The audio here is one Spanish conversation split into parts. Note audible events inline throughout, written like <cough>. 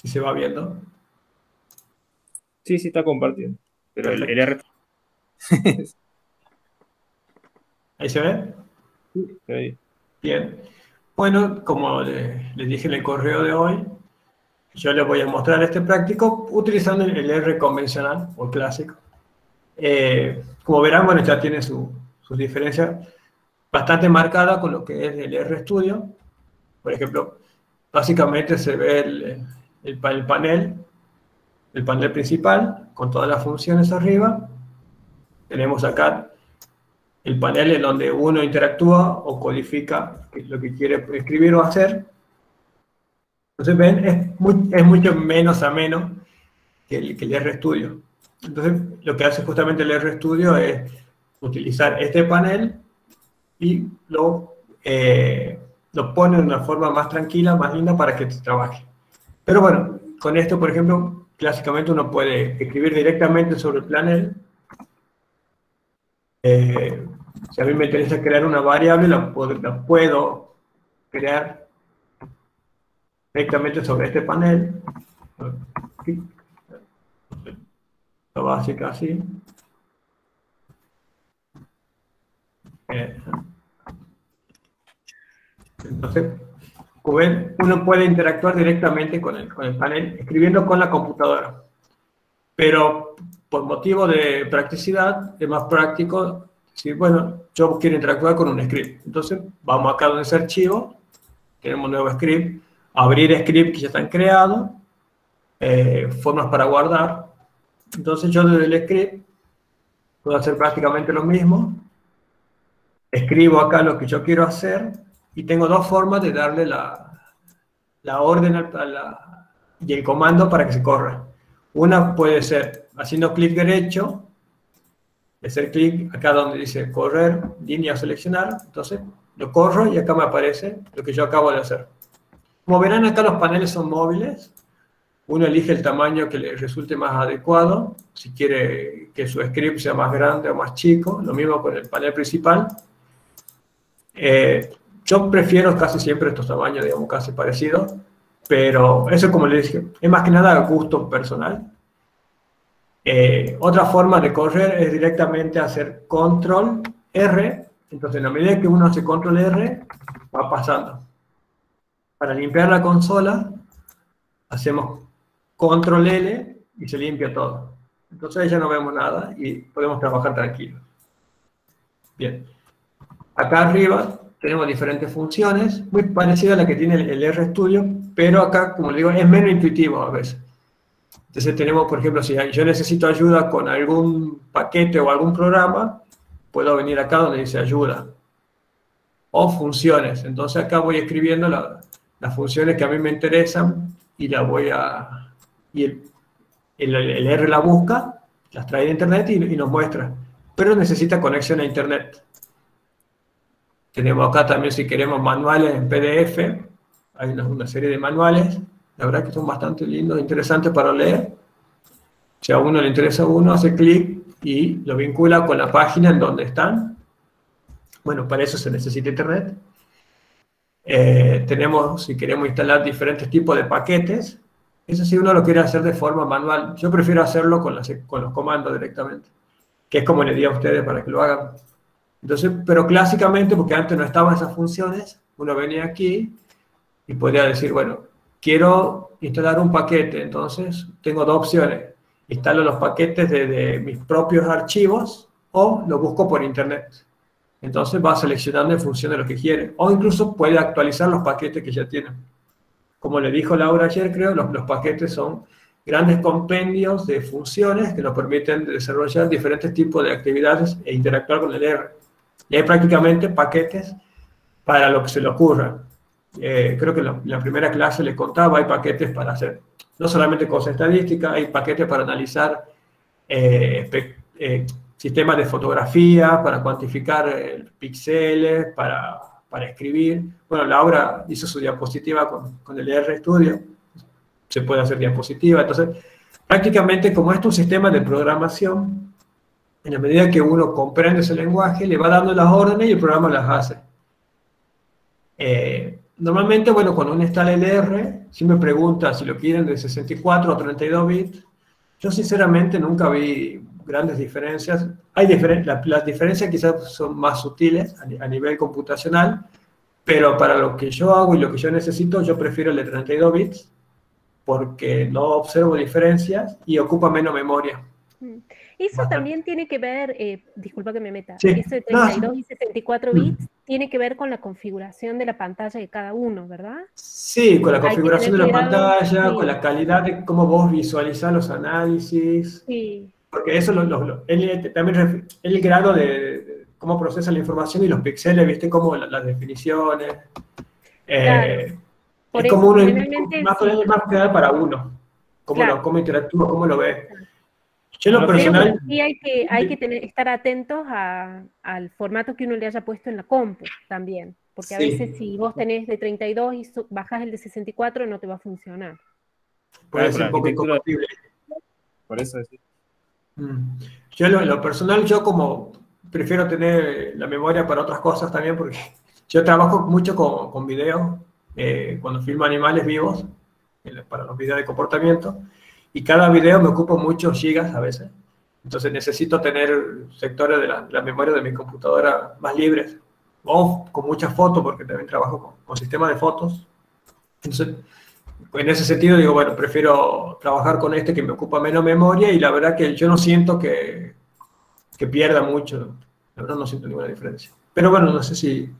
Si se va viendo. Sí, sí está compartido. Pero el, R... <laughs> ¿Ahí se ve? Sí, se ve. Bien. Bueno, como les dije en el correo de hoy, yo les voy a mostrar este práctico utilizando el R convencional o clásico. Eh, como verán, bueno, ya tiene sus diferencias bastante marcadas con lo que es el RStudio. Por ejemplo, básicamente se ve el, el, panel, el panel principal con todas las funciones arriba. Tenemos acá el panel en donde uno interactúa o codifica lo que quiere escribir o hacer. Entonces ven, es, mucho menos ameno que el, que el RStudio. Entonces lo que hace justamente el RStudio es utilizar este panel y lo, eh, lo pone de una forma más tranquila, más linda para que trabaje. Pero bueno, con esto, por ejemplo, clásicamente uno puede escribir directamente sobre el panel. Eh, si a mí me interesa crear una variable, la puedo, crear directamente sobre este panel. Lo básica así. Entonces, uno puede interactuar directamente con el, con el panel escribiendo con la computadora. Pero por motivo de practicidad, es más práctico decir, bueno, yo quiero interactuar con un script. Entonces, vamos acá donde dice archivo, tenemos un nuevo script, abrir script que ya están creados, eh, formas para guardar. Entonces, yo desde el script puedo hacer prácticamente lo mismo. Escribo acá lo que yo quiero hacer y tengo dos formas de darle la, la orden a la, y el comando para que se corra. Una puede ser haciendo clic derecho hacer clic acá donde dice correr, línea seleccionar, entonces lo corro y acá me aparece lo que yo acabo de hacer. Como verán acá los paneles son móviles, uno elige el tamaño que le resulte más adecuado, si quiere que su script sea más grande o más chico, lo mismo con el panel principal. Eh, yo prefiero casi siempre estos tamaños, digamos, casi parecidos, pero eso como le dije, es más que nada gusto personal. Eh, otra forma de correr es directamente hacer control R. Entonces, en la medida que uno hace control R, va pasando. Para limpiar la consola, hacemos control L y se limpia todo. Entonces ya no vemos nada y podemos trabajar tranquilos. Bien. Acá arriba tenemos diferentes funciones, muy parecidas a la que tiene el RStudio, pero acá, como le digo, es menos intuitivo a veces. Entonces tenemos, por ejemplo, si yo necesito ayuda con algún paquete o algún programa, puedo venir acá donde dice ayuda. O funciones. Entonces acá voy escribiendo las funciones que a mí me interesan y la voy a... Y el, el, R la busca, las trae de internet y, y, nos muestra. Pero necesita conexión a internet. Tenemos acá también, si queremos, manuales en PDF. Hay una, serie de manuales la verdad que son bastante lindos, interesantes para leer. Si a uno le interesa uno, hace clic y lo vincula con la página en donde están. Bueno, para eso se necesita internet. Eh, tenemos, si queremos instalar diferentes tipos de paquetes, eso sí uno lo quiere hacer de forma manual. Yo prefiero hacerlo con, con los comandos directamente, que es como le di a ustedes para que lo hagan. Entonces, pero clásicamente, porque antes no estaban esas funciones, uno venía aquí y podría decir, bueno, quiero instalar un paquete, entonces tengo dos opciones. Instalo los paquetes de, mis propios archivos o lo busco por internet. Entonces va seleccionando en función de lo que quiere. O incluso puede actualizar los paquetes que ya tiene. Como le dijo Laura ayer, creo, los, los paquetes son grandes compendios de funciones que nos permiten desarrollar diferentes tipos de actividades e interactuar con el R. Y hay prácticamente paquetes para lo que se le ocurra. Eh, creo que en la, primera clase les contaba, hay paquetes para hacer no solamente cosas estadísticas, hay paquetes para analizar eh, eh, sistemas de fotografía, para cuantificar píxeles, para, para, escribir. Bueno, Laura hizo su diapositiva con, con el RStudio, se puede hacer diapositiva. Entonces, prácticamente como es un sistema de programación, en la medida que uno comprende ese lenguaje, le va dando las órdenes y el programa las hace. normalmente, bueno, cuando uno instala el R, si me pregunta si lo quieren de 64 o 32 bits, yo sinceramente nunca vi grandes diferencias. Hay diferen las diferencias quizás son más sutiles a, a, nivel computacional, pero para lo que yo hago y lo que yo necesito, yo prefiero el de 32 bits porque no observo diferencias y ocupa menos memoria. Mm. Eso también tiene que ver, eh, disculpa que me meta, ese 32 y 64 bits tiene que ver con la configuración de la pantalla de cada uno, ¿verdad? Sí, con la configuración de la pantalla, con la calidad de cómo vos visualizás los análisis. Sí. Porque eso lo, lo, también el grado de, cómo procesa la información y los píxeles, viste, como las definiciones. Eh, es como uno, más, más para uno, cómo, lo, cómo interactúa, cómo lo ve. Yo lo personal... Sí hay que, hay que tener, estar atentos al formato que uno le haya puesto en la compu también, porque a veces si vos tenés de 32 y bajás el de 64 no te va a funcionar. Puede ser un poco incompatible. Por eso es. Mm. Yo lo, lo, personal, yo como prefiero tener la memoria para otras cosas también, porque <laughs> yo trabajo mucho con, con videos, eh, cuando filmo animales vivos, para los videos de comportamiento, y cada video me ocupa muchos gigas a veces. Entonces necesito tener sectores de la, memoria de mi computadora más libres o con muchas fotos, porque también trabajo con, con sistemas de fotos. Entonces, en ese sentido digo, bueno, prefiero trabajar con este que me ocupa menos memoria y la verdad que yo no siento que, que pierda mucho. La verdad no siento ninguna diferencia. Pero bueno, no sé si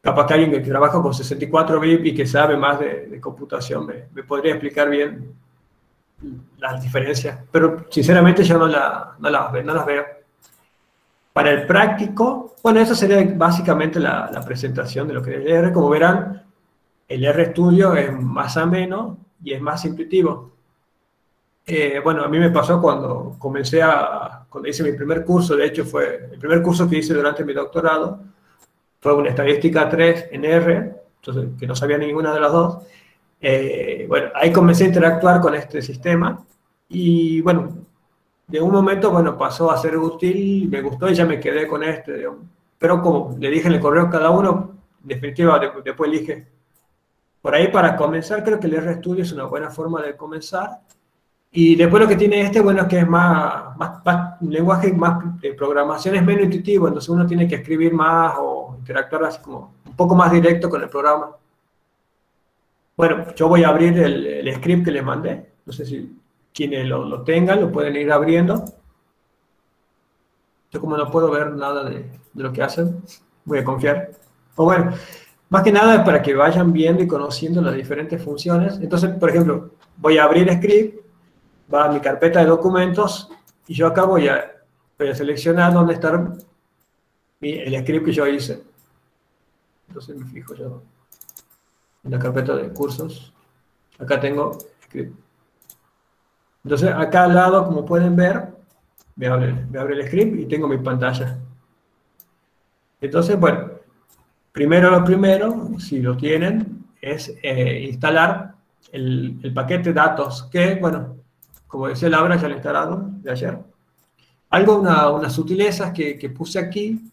capaz que alguien que trabaja con 64 bits y que sabe más de, de computación me, me podría explicar bien las diferencias, pero sinceramente yo no, la, no, las veo. Para el práctico, bueno, eso sería básicamente la, la, presentación de lo que es el R. Como verán, el R Studio es más ameno y es más intuitivo. Eh, bueno, a mí me pasó cuando comencé a, cuando hice mi primer curso, de hecho fue el primer curso que hice durante mi doctorado, fue una estadística 3 en R, entonces que no sabía ninguna de las dos, eh, bueno, ahí comencé a interactuar con este sistema y bueno, de un momento, bueno, pasó a ser útil, me gustó y ya me quedé con este. Pero como le dije en el correo cada uno, en definitiva, después elige. Por ahí para comenzar, creo que el RStudio es una buena forma de comenzar. Y después lo que tiene este, bueno, es que es más, más, un lenguaje más de programación es menos intuitivo, entonces uno tiene que escribir más o interactuar así como un poco más directo con el programa. Bueno, yo voy a abrir el, script que les mandé. No sé si quienes lo, tengan lo pueden ir abriendo. Yo como no puedo ver nada de, lo que hacen, voy a confiar. O bueno, más que nada es para que vayan viendo y conociendo las diferentes funciones. Entonces, por ejemplo, voy a abrir script, va a mi carpeta de documentos y yo acá voy a, voy a seleccionar dónde está el script que yo hice. Entonces me fijo yo en la carpeta de cursos. Acá tengo script. Entonces, acá al lado, como pueden ver, me abre, me abre el script y tengo mi pantalla. Entonces, bueno, primero lo primero, si lo tienen, es eh, instalar el, el, paquete datos, que, bueno, como decía Laura, ya lo he instalado de ayer. Algo, una, unas sutilezas que, puse aquí,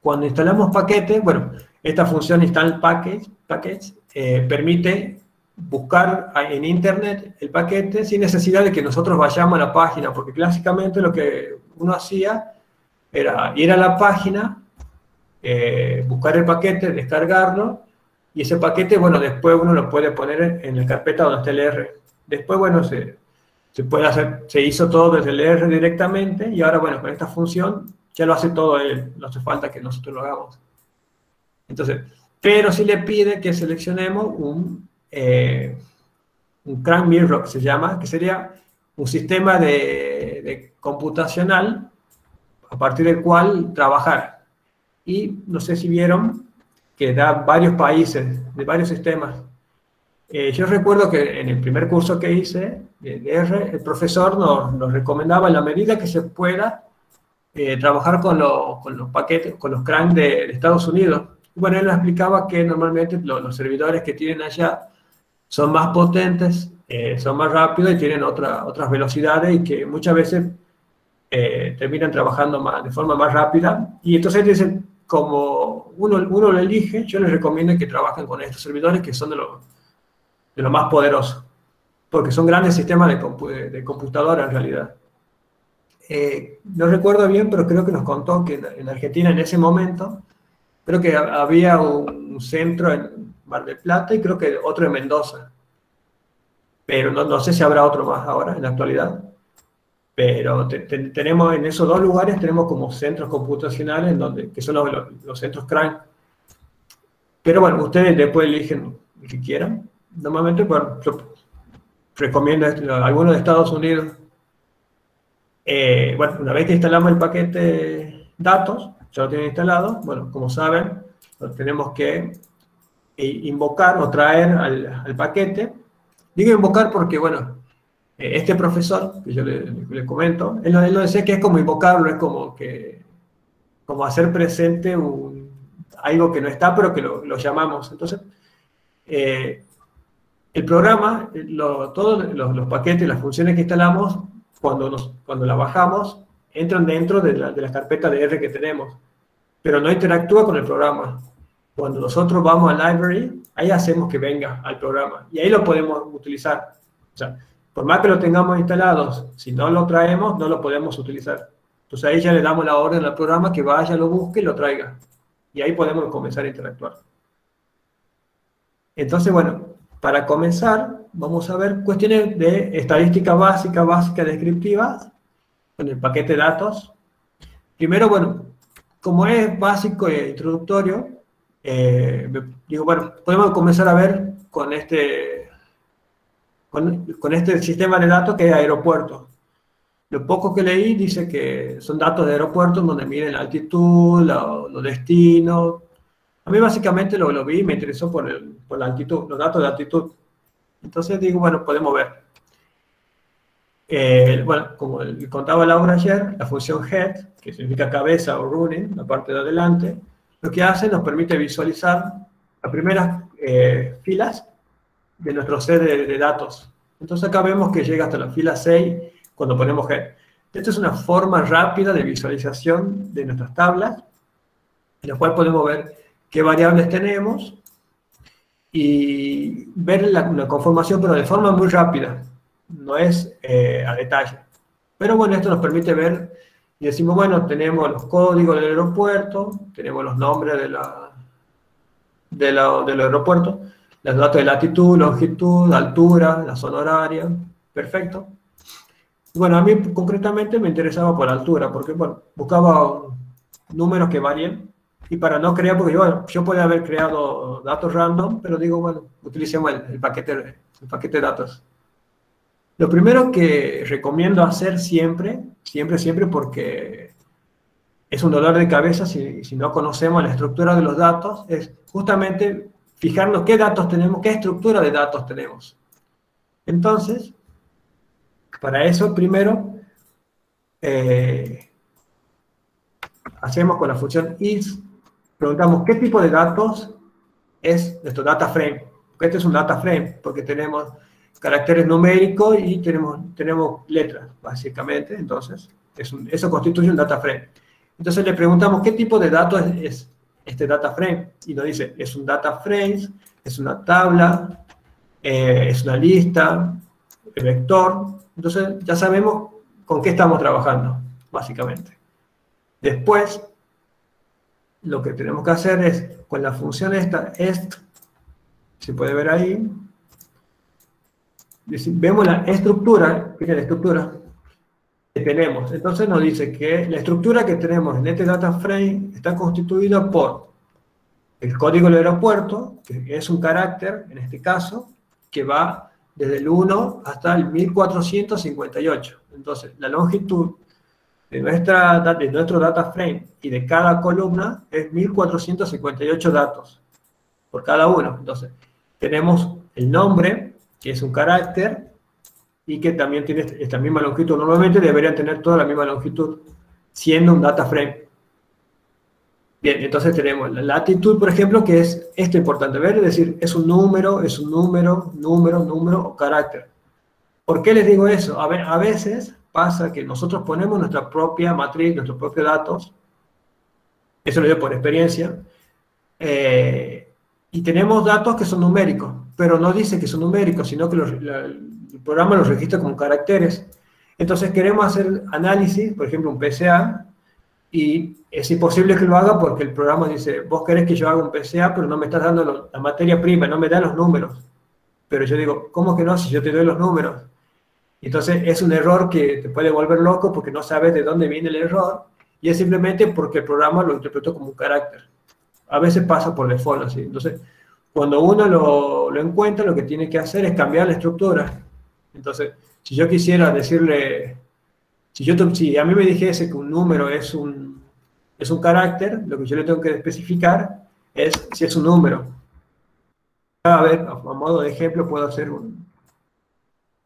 cuando instalamos paquete, bueno, esta función install package, package eh, permite buscar en internet el paquete sin necesidad de que nosotros vayamos a la página, porque clásicamente lo que uno hacía era ir a la página, eh, buscar el paquete, descargarlo, y ese paquete, bueno, después uno lo puede poner en la carpeta donde está el R. Después, bueno, se, se puede hacer, se hizo todo desde el R directamente, y ahora, bueno, con esta función ya lo hace todo él, no hace falta que nosotros lo hagamos. Entonces, pero sí le pide que seleccionemos un, eh, un crank mirror, que se llama, que sería un sistema de, de, computacional a partir del cual trabajar. Y no sé si vieron que da varios países, de varios sistemas. Eh, yo recuerdo que en el primer curso que hice de R, el profesor nos, nos recomendaba en la medida que se pueda eh, trabajar con, con, los paquetes, con los cranks de, de Estados Unidos, bueno, él nos explicaba que normalmente los, servidores que tienen allá son más potentes, eh, son más rápidos y tienen otra, otras velocidades y que muchas veces eh, terminan trabajando más, de forma más rápida. Y entonces dicen, como uno, uno lo elige, yo les recomiendo que trabajen con estos servidores que son de los de lo más poderosos, porque son grandes sistemas de, de computadora en realidad. Eh, no recuerdo bien, pero creo que nos contó que en Argentina en ese momento, creo que había un centro en Mar del Plata y creo que otro en Mendoza. Pero no, no sé si habrá otro más ahora en la actualidad. Pero tenemos en esos dos lugares tenemos como centros computacionales en donde, que son los, los, centros CRAN. Pero bueno, ustedes después eligen el que quieran. Normalmente, bueno, yo recomiendo algunos de Estados Unidos. Eh, bueno, una vez que instalamos el paquete datos, ya lo tienen instalado, bueno, como saben, lo tenemos que eh, invocar o traer al, paquete. Digo invocar porque, bueno, eh, este profesor, que yo le, comento, él, lo decía que es como invocarlo, es como que como hacer presente algo que no está, pero que lo, llamamos. Entonces, eh, el programa, todos los, paquetes, las funciones que instalamos, cuando, nos, cuando la bajamos, entran dentro de la, de la carpeta de R que tenemos, pero no interactúa con el programa. Cuando nosotros vamos al library, ahí hacemos que venga al programa y ahí lo podemos utilizar. O sea, por más que lo tengamos instalado, si no lo traemos, no lo podemos utilizar. Entonces ahí ya le damos la orden al programa que vaya, lo busque y lo traiga. Y ahí podemos comenzar a interactuar. Entonces, bueno, para comenzar, vamos a ver cuestiones de estadística básica, básica, descriptiva, con el paquete de datos. Primero, bueno, como es básico e introductorio, eh, digo, bueno, podemos comenzar a ver con este con, este sistema de datos que es aeropuerto. Lo poco que leí dice que son datos de aeropuertos donde miden la altitud, los destinos. A mí básicamente lo, lo vi y me interesó por, el, por la altitud, los datos de altitud. Entonces digo, bueno, podemos ver. Eh, bueno, como contaba Laura ayer, la función head, que significa cabeza o running, la parte de adelante, lo que hace nos permite visualizar las primeras eh, filas de nuestro set de, datos. Entonces acá vemos que llega hasta la fila 6 cuando ponemos head. Esta es una forma rápida de visualización de nuestras tablas, en la cual podemos ver qué variables tenemos y ver la, conformación, pero de forma muy rápida, no es eh, a detalle. Pero bueno, esto nos permite ver y decimos, bueno, tenemos los códigos del aeropuerto, tenemos los nombres de la, de la, del aeropuerto, los datos de latitud, longitud, altura, la zona horaria, perfecto. Bueno, a mí concretamente me interesaba por altura, porque bueno, buscaba números que varían y para no crear, porque bueno, yo podía haber creado datos random, pero digo, bueno, utilicemos el, paquete, el paquete de datos. Lo primero que recomiendo hacer siempre, siempre, siempre, porque es un dolor de cabeza si, no conocemos la estructura de los datos, es justamente fijarnos qué datos tenemos, qué estructura de datos tenemos. Entonces, para eso primero eh, hacemos con la función is, preguntamos qué tipo de datos es nuestro data frame. Este es un data frame, porque tenemos caracteres numéricos y tenemos, tenemos letras, básicamente. Entonces, eso constituye un data frame. Entonces le preguntamos qué tipo de datos es este data frame y nos dice, es un data frame, es una tabla, eh, es una lista, el vector. Entonces ya sabemos con qué estamos trabajando, básicamente. Después, lo que tenemos que hacer es, con la función esta, est, se puede ver ahí, vemos la estructura, la estructura, tenemos. Entonces nos dice que la estructura que tenemos en este data frame está constituida por el código del aeropuerto, que es un carácter, en este caso, que va desde el 1 hasta el 1458. Entonces, la longitud de, nuestra, de nuestro data frame y de cada columna es 1458 datos por cada uno. Entonces, tenemos el nombre, que es un carácter, y que también tiene esta misma longitud. Normalmente deberían tener toda la misma longitud, siendo un data frame. Bien, entonces tenemos la latitud, por ejemplo, que es esto importante ver, es decir, es un número, es un número, número, número o carácter. ¿Por qué les digo eso? A, a veces pasa que nosotros ponemos nuestra propia matriz, nuestros propios datos, eso lo digo por experiencia, eh, y tenemos datos que son numéricos, pero no dice que son numéricos, sino que el programa los registra como caracteres. Entonces queremos hacer análisis, por ejemplo, un PCA, y es imposible que lo haga porque el programa dice, vos querés que yo haga un PCA, pero no me estás dando la materia prima, no me da los números. Pero yo digo, ¿cómo que no? Si yo te doy los números. Entonces es un error que te puede volver loco porque no sabes de dónde viene el error y es simplemente porque el programa lo interpretó como un carácter. A veces pasa por default así. Entonces, cuando uno lo, encuentra, lo que tiene que hacer es cambiar la estructura. Entonces, si yo quisiera decirle, si, yo, si a mí me dijese que un número es un, es un carácter, lo que yo le tengo que especificar es si es un número. A ver, a modo de ejemplo, puedo hacer un,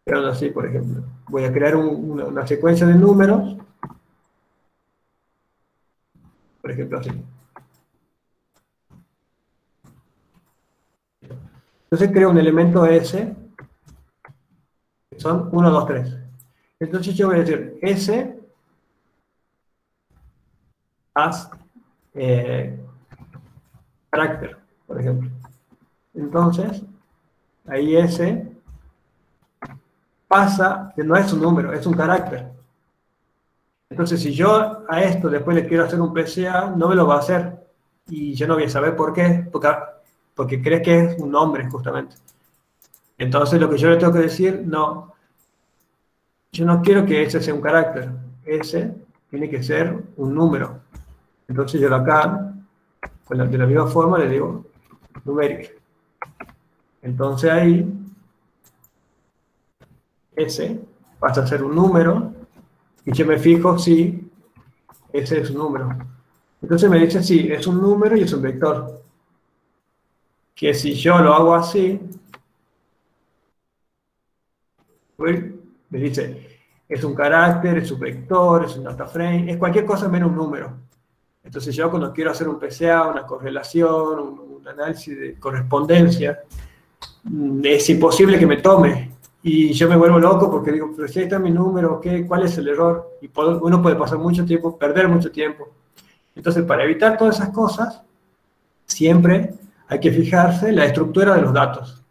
pero así, por ejemplo. Voy a crear una, secuencia de números. Por ejemplo, así. Entonces creo un elemento S, que son 1, 2, 3. Entonces yo voy a decir S as eh, carácter, por ejemplo. Entonces, ahí S pasa que no es un número, es un carácter. Entonces, si yo a esto después le quiero hacer un PCA, no me lo va a hacer. Y yo no voy a saber por qué, porque crees que es un nombre, justamente. Entonces, lo que yo le tengo que decir, no, yo no quiero que ese sea un carácter. Ese tiene que ser un número. Entonces, yo acá, de la misma forma, le digo numeric. Entonces, ahí ese pasa a ser un número y yo me fijo si ese es un número. Entonces me dice si es un número y es un vector. Que si yo lo hago así, me dice, es un carácter, es un vector, es un data frame, es cualquier cosa menos un número. Entonces yo cuando quiero hacer un PCA, una correlación, un, un análisis de correspondencia, mm, es imposible que me tome y yo me vuelvo loco porque digo, pero si ahí está mi número, ¿qué, ¿cuál es el error? Y uno puede pasar mucho tiempo, perder mucho tiempo. Entonces, para evitar todas esas cosas, siempre hay que fijarse la estructura de los datos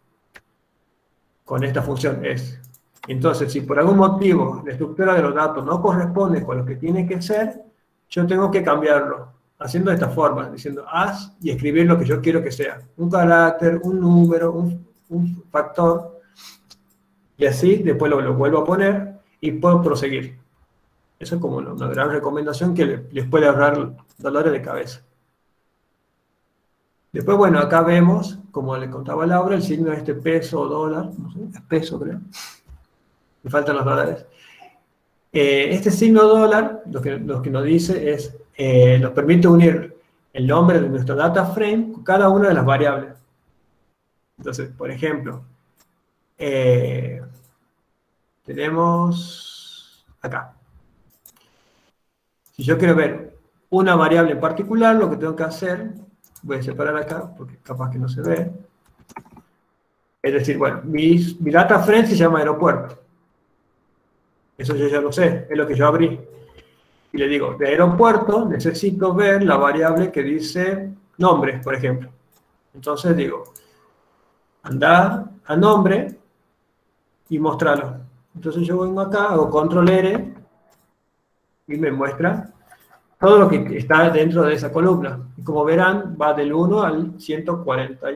con esta función es. Entonces, si por algún motivo la estructura de los datos no corresponde con lo que tiene que ser, yo tengo que cambiarlo, haciendo de esta forma, diciendo haz y escribir lo que yo quiero que sea. Un carácter, un número, un, un factor, y así después lo, vuelvo a poner y puedo proseguir. Eso es como una gran recomendación que les puede ahorrar dolores de cabeza. Después, bueno, acá vemos, como le contaba Laura, el signo de este peso o dólar, no sé, es peso creo, me faltan los dólares. Eh, este signo dólar, lo que, lo que nos dice es, eh, nos permite unir el nombre de nuestro data frame con cada una de las variables. Entonces, por ejemplo, eh, tenemos acá. Si yo quiero ver una variable en particular, lo que tengo que hacer, voy a separar acá porque capaz que no se ve. Es decir, bueno, mi, data frame se llama aeropuerto. Eso yo ya lo sé, es lo que yo abrí. Y le digo, de aeropuerto necesito ver la variable que dice nombre, por ejemplo. Entonces digo, anda a nombre y mostrarlo. Entonces yo vengo acá, hago control R y me muestra todo lo que está dentro de esa columna. Como verán, va del 1 al 140,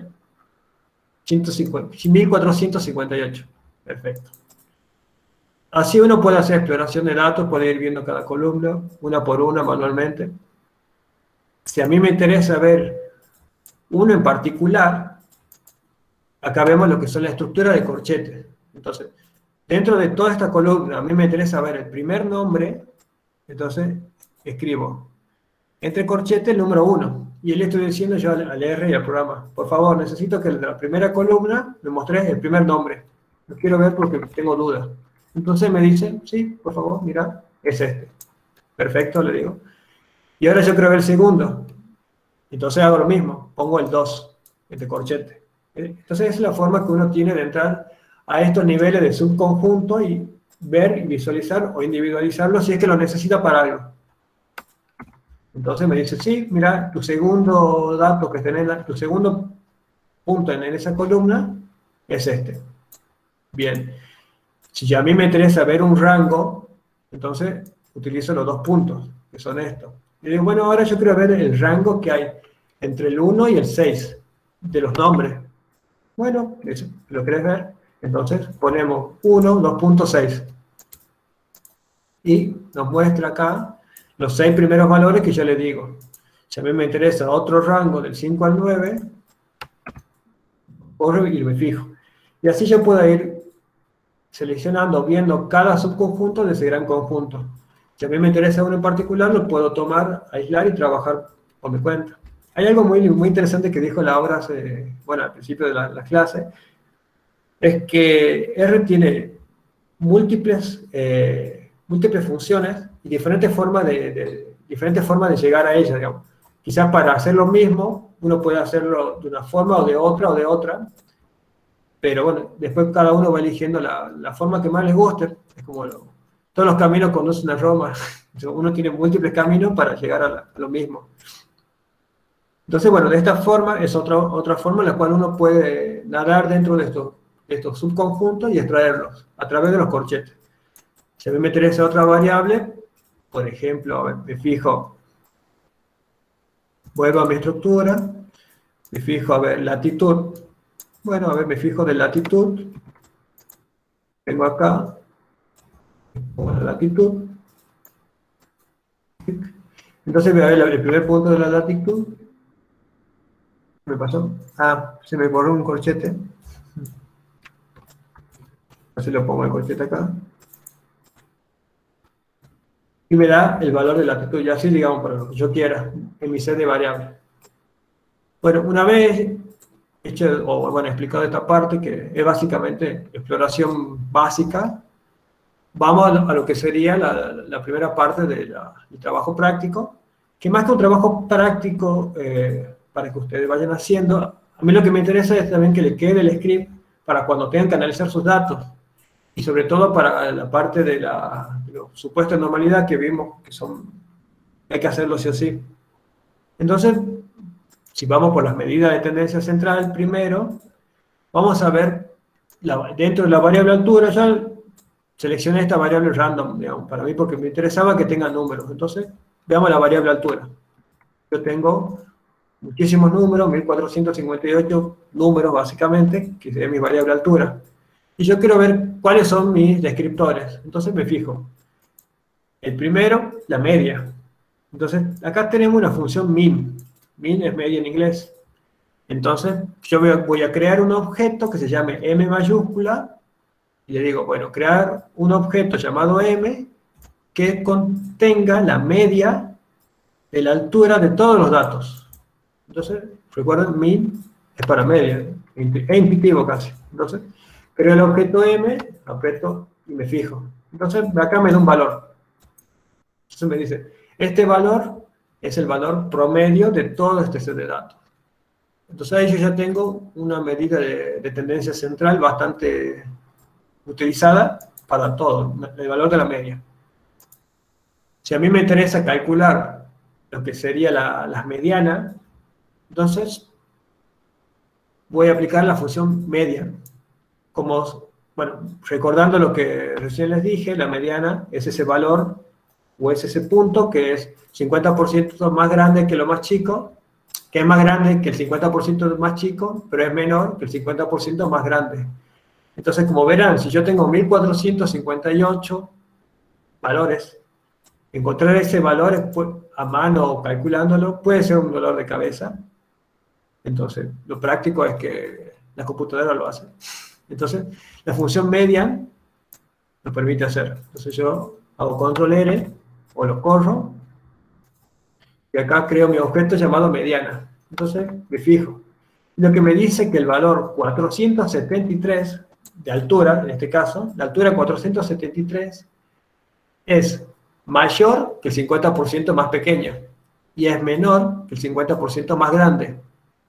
150, 1458. Perfecto. Así uno puede hacer exploración de datos, puede ir viendo cada columna, una por una manualmente. Si a mí me interesa ver uno en particular, acá vemos lo que son la estructura de corchetes. Entonces, dentro de toda esta columna, a mí me interesa ver el primer nombre, entonces escribo entre corchetes el número 1. Y le estoy diciendo yo al, R y al programa, por favor, necesito que la primera columna me mostre el primer nombre. Lo quiero ver porque tengo dudas. Entonces me dice, sí, por favor, mira, es este. Perfecto, le digo. Y ahora yo quiero ver el segundo. Entonces hago lo mismo, pongo el 2, este corchete. Entonces es la forma que uno tiene de entrar a estos niveles de subconjunto y ver, visualizar o individualizarlo si es que lo necesita para algo. Entonces me dice, sí, mira, tu segundo dato que tenés, tu segundo punto en esa columna es este. Bien. Si a mí me interesa ver un rango, entonces utilizo los dos puntos, que son estos. Y digo, bueno, ahora yo quiero ver el rango que hay entre el 1 y el 6 de los nombres. Bueno, ¿lo querés ver? Entonces ponemos 1, 2.6. Y nos muestra acá los seis primeros valores que yo le digo. Si a mí me interesa otro rango del 5 al 9, corro y me fijo. Y así yo puedo ir seleccionando, viendo cada subconjunto de ese gran conjunto. Si a mí me interesa uno en particular, lo puedo tomar, aislar y trabajar por mi cuenta. Hay algo muy, muy interesante que dijo Laura hace, bueno, al principio de la, clase, es que R tiene múltiples, eh, múltiples funciones y diferentes formas de, diferentes formas de llegar a ella, digamos. Quizás para hacer lo mismo, uno puede hacerlo de una forma o de otra o de otra, pero bueno, después cada uno va eligiendo la, la forma que más les guste. Es como todos los caminos conducen a Roma. <laughs> Uno tiene múltiples caminos para llegar a, lo mismo. Entonces, bueno, de esta forma es otra, otra forma en la cual uno puede nadar dentro de estos, estos subconjuntos y extraerlos a través de los corchetes. Si a mí me interesa otra variable, por ejemplo, me fijo, vuelvo a mi estructura, me fijo, a ver, latitud, bueno, a ver, me fijo de latitud, tengo acá, la latitud, entonces voy a ver el primer punto de la latitud, ¿qué me pasó? Ah, se me borró un corchete, así lo pongo el corchete acá, y me da el valor de latitud, ya así digamos para lo que yo quiera, en mi set de variables. Bueno, una vez hecho, o bueno, explicado esta parte, que es básicamente exploración básica, vamos a lo, que sería la, primera parte del trabajo práctico, que más que un trabajo práctico eh, para que ustedes vayan haciendo, a mí lo que me interesa es también que le quede el script para cuando tengan que analizar sus datos y sobre todo para la parte de la supuesta normalidad que vimos que son, hay que hacerlo sí o. Entonces, si vamos por las medidas de tendencia central primero, vamos a ver dentro de la variable altura, ya seleccioné esta variable random, digamos, para mí porque me interesaba que tenga números. Entonces, veamos la variable altura. Yo tengo muchísimos números, 1458 números básicamente, que es mi variable altura y yo quiero ver cuáles son mis descriptores. Entonces me fijo. El primero, la media. Entonces, acá tenemos una función min. Min es media en inglés. Entonces, yo voy a crear un objeto que se llame m mayúscula y le digo, bueno, crear un objeto llamado m que contenga la media de la altura de todos los datos. Entonces, recuerden, min es para media, es intuitivo casi. Entonces, pero el objeto M, lo aprieto y me fijo. Entonces, acá me da un valor. Entonces me dice, este valor es el valor promedio de todo este set de datos. Entonces ahí yo ya tengo una medida de, tendencia central bastante utilizada para todo, el valor de la media. Si a mí me interesa calcular lo que sería la, las medianas, entonces voy a aplicar la función media como, bueno, recordando lo que recién les dije, la mediana es ese valor o es ese punto que es 50% más grande que lo más chico, que es más grande que el 50% más chico, pero es menor que el 50% más grande. Entonces, como verán, si yo tengo 1458 valores, encontrar ese valor a mano o calculándolo puede ser un dolor de cabeza. Entonces, lo práctico es que la computadora lo hace. Entonces, la función media lo permite hacer. Entonces yo hago control R o lo corro y acá creo mi objeto llamado mediana. Entonces me fijo. Lo que me dice que el valor 473 de altura, en este caso, la altura 473 es mayor que el 50% más pequeña y es menor que el 50% más grande.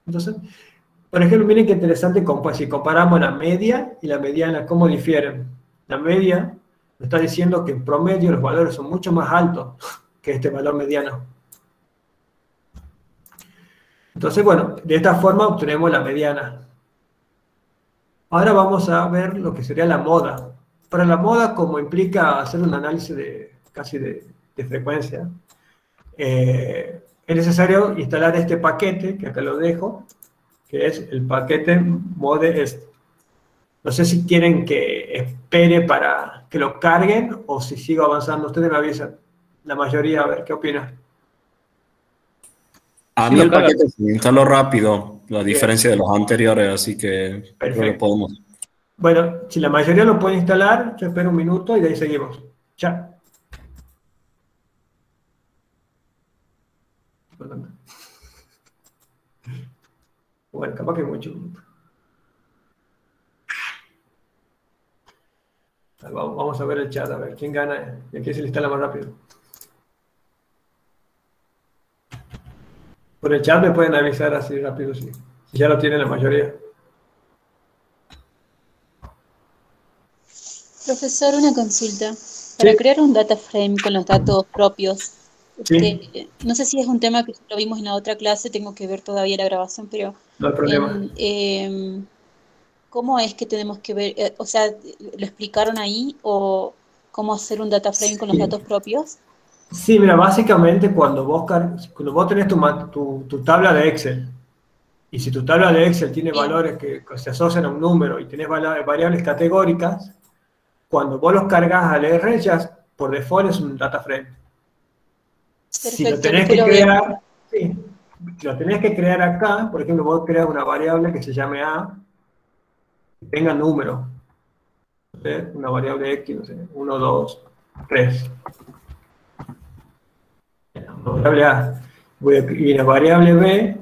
Entonces, por ejemplo, miren qué interesante si comparamos la media y la mediana, cómo difieren. La media nos está diciendo que en promedio los valores son mucho más altos que este valor mediano. Entonces, bueno, de esta forma obtenemos la mediana. Ahora vamos a ver lo que sería la moda. Para la moda, como implica hacer un análisis de casi de, frecuencia, eh, es necesario instalar este paquete, que acá lo dejo, que es el paquete ModeEst. No sé si quieren que espere para que lo carguen o si sigo avanzando. Ustedes me avisan. La mayoría, a ver, ¿qué opinan? A mí el paquete se instaló rápido, la diferencia de los anteriores, así que Perfecto. podemos. Bueno, si la mayoría lo puede instalar, yo espero un minuto y de ahí seguimos. Chao. Bueno, capaz que mucho. Vamos a ver el chat, a ver quién gana y aquí se le instala más rápido. Por el chat me pueden avisar así rápido si, ya lo tienen la mayoría. Profesor, una consulta. Para crear un data frame con los datos propios, este, no sé si es un tema que lo vimos en la otra clase, tengo que ver todavía la grabación, pero... No hay problema. Em, ¿Cómo es que tenemos que ver? Eh, o sea, ¿lo explicaron ahí o cómo hacer un data frame con los datos propios? Sí, mira, básicamente cuando vos, cuando vos tenés tu, tu, tabla de Excel, y si tu tabla de Excel tiene valores que, se asocian a un número y tenés variables categóricas, cuando vos los cargas al R, ya por default es un data frame. si lo tenés que crear, sí, lo tenés que crear acá, por ejemplo, vos creas una variable que se llame A, que tenga número. Una variable X, no sé, 1, 2, 3 variable A. Voy a, y la variable B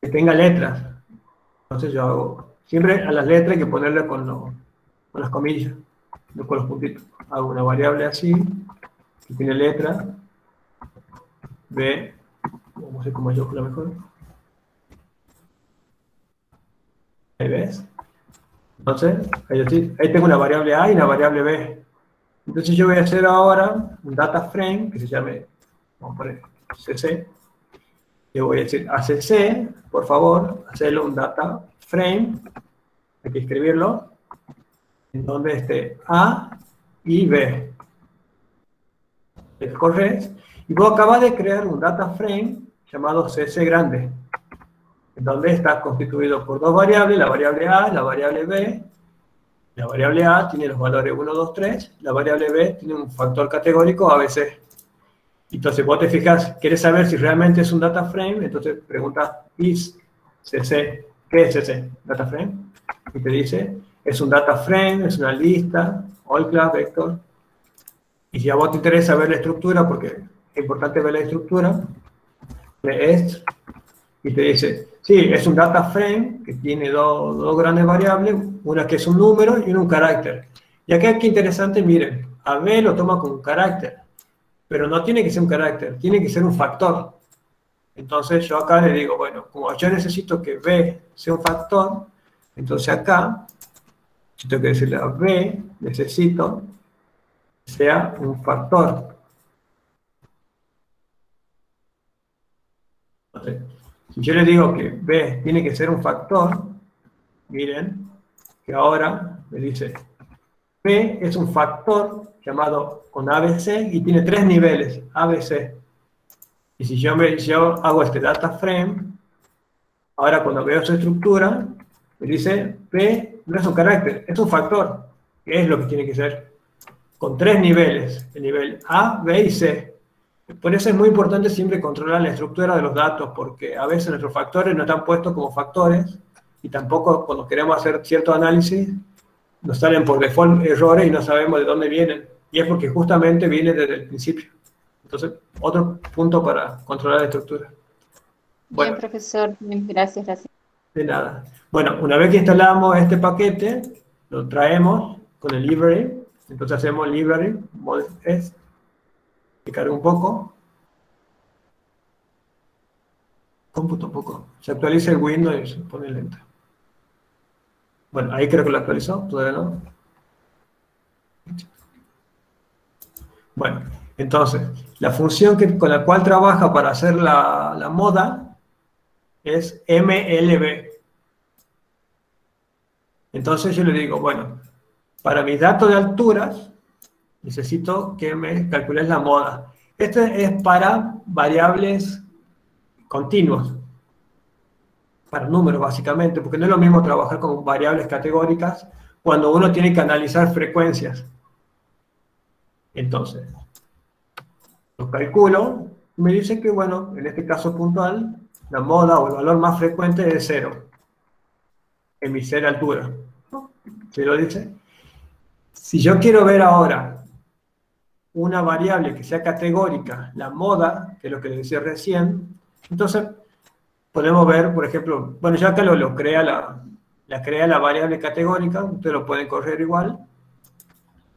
que tenga letras. Entonces yo hago, siempre a las letras hay que ponerle con, con las comillas, con los puntitos. Hago una variable así, que tiene letra, B, vamos a hacer como yo la mejor. Ahí ves. Entonces, ahí, ahí tengo una variable A y una variable B. Entonces yo voy a hacer ahora un data frame que se llame, vamos a poner cc. Le voy a decir a cc, por favor, hacerlo un data frame, hay que escribirlo, en donde esté A y B. correcto. Y vos acabas de crear un data frame llamado cc grande, donde está constituido por dos variables, la variable A, la variable B, la variable A tiene los valores 1, 2, 3, la variable B tiene un factor categórico ABC. Entonces vos te fijas, quieres saber si realmente es un data frame, entonces preguntas is CC, ¿qué es CC? Data frame. Y te dice, es un data frame, es una lista, all class vector. Y si a vos te interesa ver la estructura, porque importante ver la estructura, es y te dice, sí, es un data frame que tiene dos, grandes variables, una que es un número y una un carácter. Y acá es interesante, miren, a B lo toma como un carácter, pero no tiene que ser un carácter, tiene que ser un factor. Entonces yo acá le digo, bueno, como yo necesito que B sea un factor, entonces acá, yo tengo que decirle a B, necesito que sea un factor. Si yo le digo que B tiene que ser un factor, miren, que ahora me dice, B es un factor llamado con ABC y tiene tres niveles, ABC. Y si yo, me, yo hago este data frame, ahora cuando veo su estructura, me dice, B no es un carácter, es un factor, que es lo que tiene que ser, con tres niveles, el nivel A, B y C. Por eso es muy importante siempre controlar la estructura de los datos, porque a veces nuestros factores no están puestos como factores y tampoco cuando queremos hacer cierto análisis nos salen por default errores y no sabemos de dónde vienen. Y es porque justamente viene desde el principio. Entonces, otro punto para controlar la estructura. Bien, profesor. Gracias, gracias. De nada. Bueno, una vez que instalamos este paquete, lo traemos con el library. Entonces hacemos library, es que cargue un poco. Cómputo un poco. Se actualiza el Windows y se pone lento. Bueno, ahí creo que lo actualizó, todavía no. Bueno, Entonces, la función que, con la cual trabaja para hacer la, la moda es MLB. Entonces yo le digo, bueno, para mis datos de alturas, necesito que me calcules la moda. Este es para variables continuos, para números básicamente, porque no es lo mismo trabajar con variables categóricas cuando uno tiene que analizar frecuencias. Entonces, lo calculo, me dice que, bueno, en este caso puntual, la moda o el valor más frecuente es cero, en mi ser altura. ¿Se lo dice? Si yo quiero ver ahora una variable que sea categórica, la moda, que es lo que decía recién, entonces podemos ver, por ejemplo, bueno, ya que lo, lo crea la, la crea la variable categórica, ustedes lo pueden correr igual.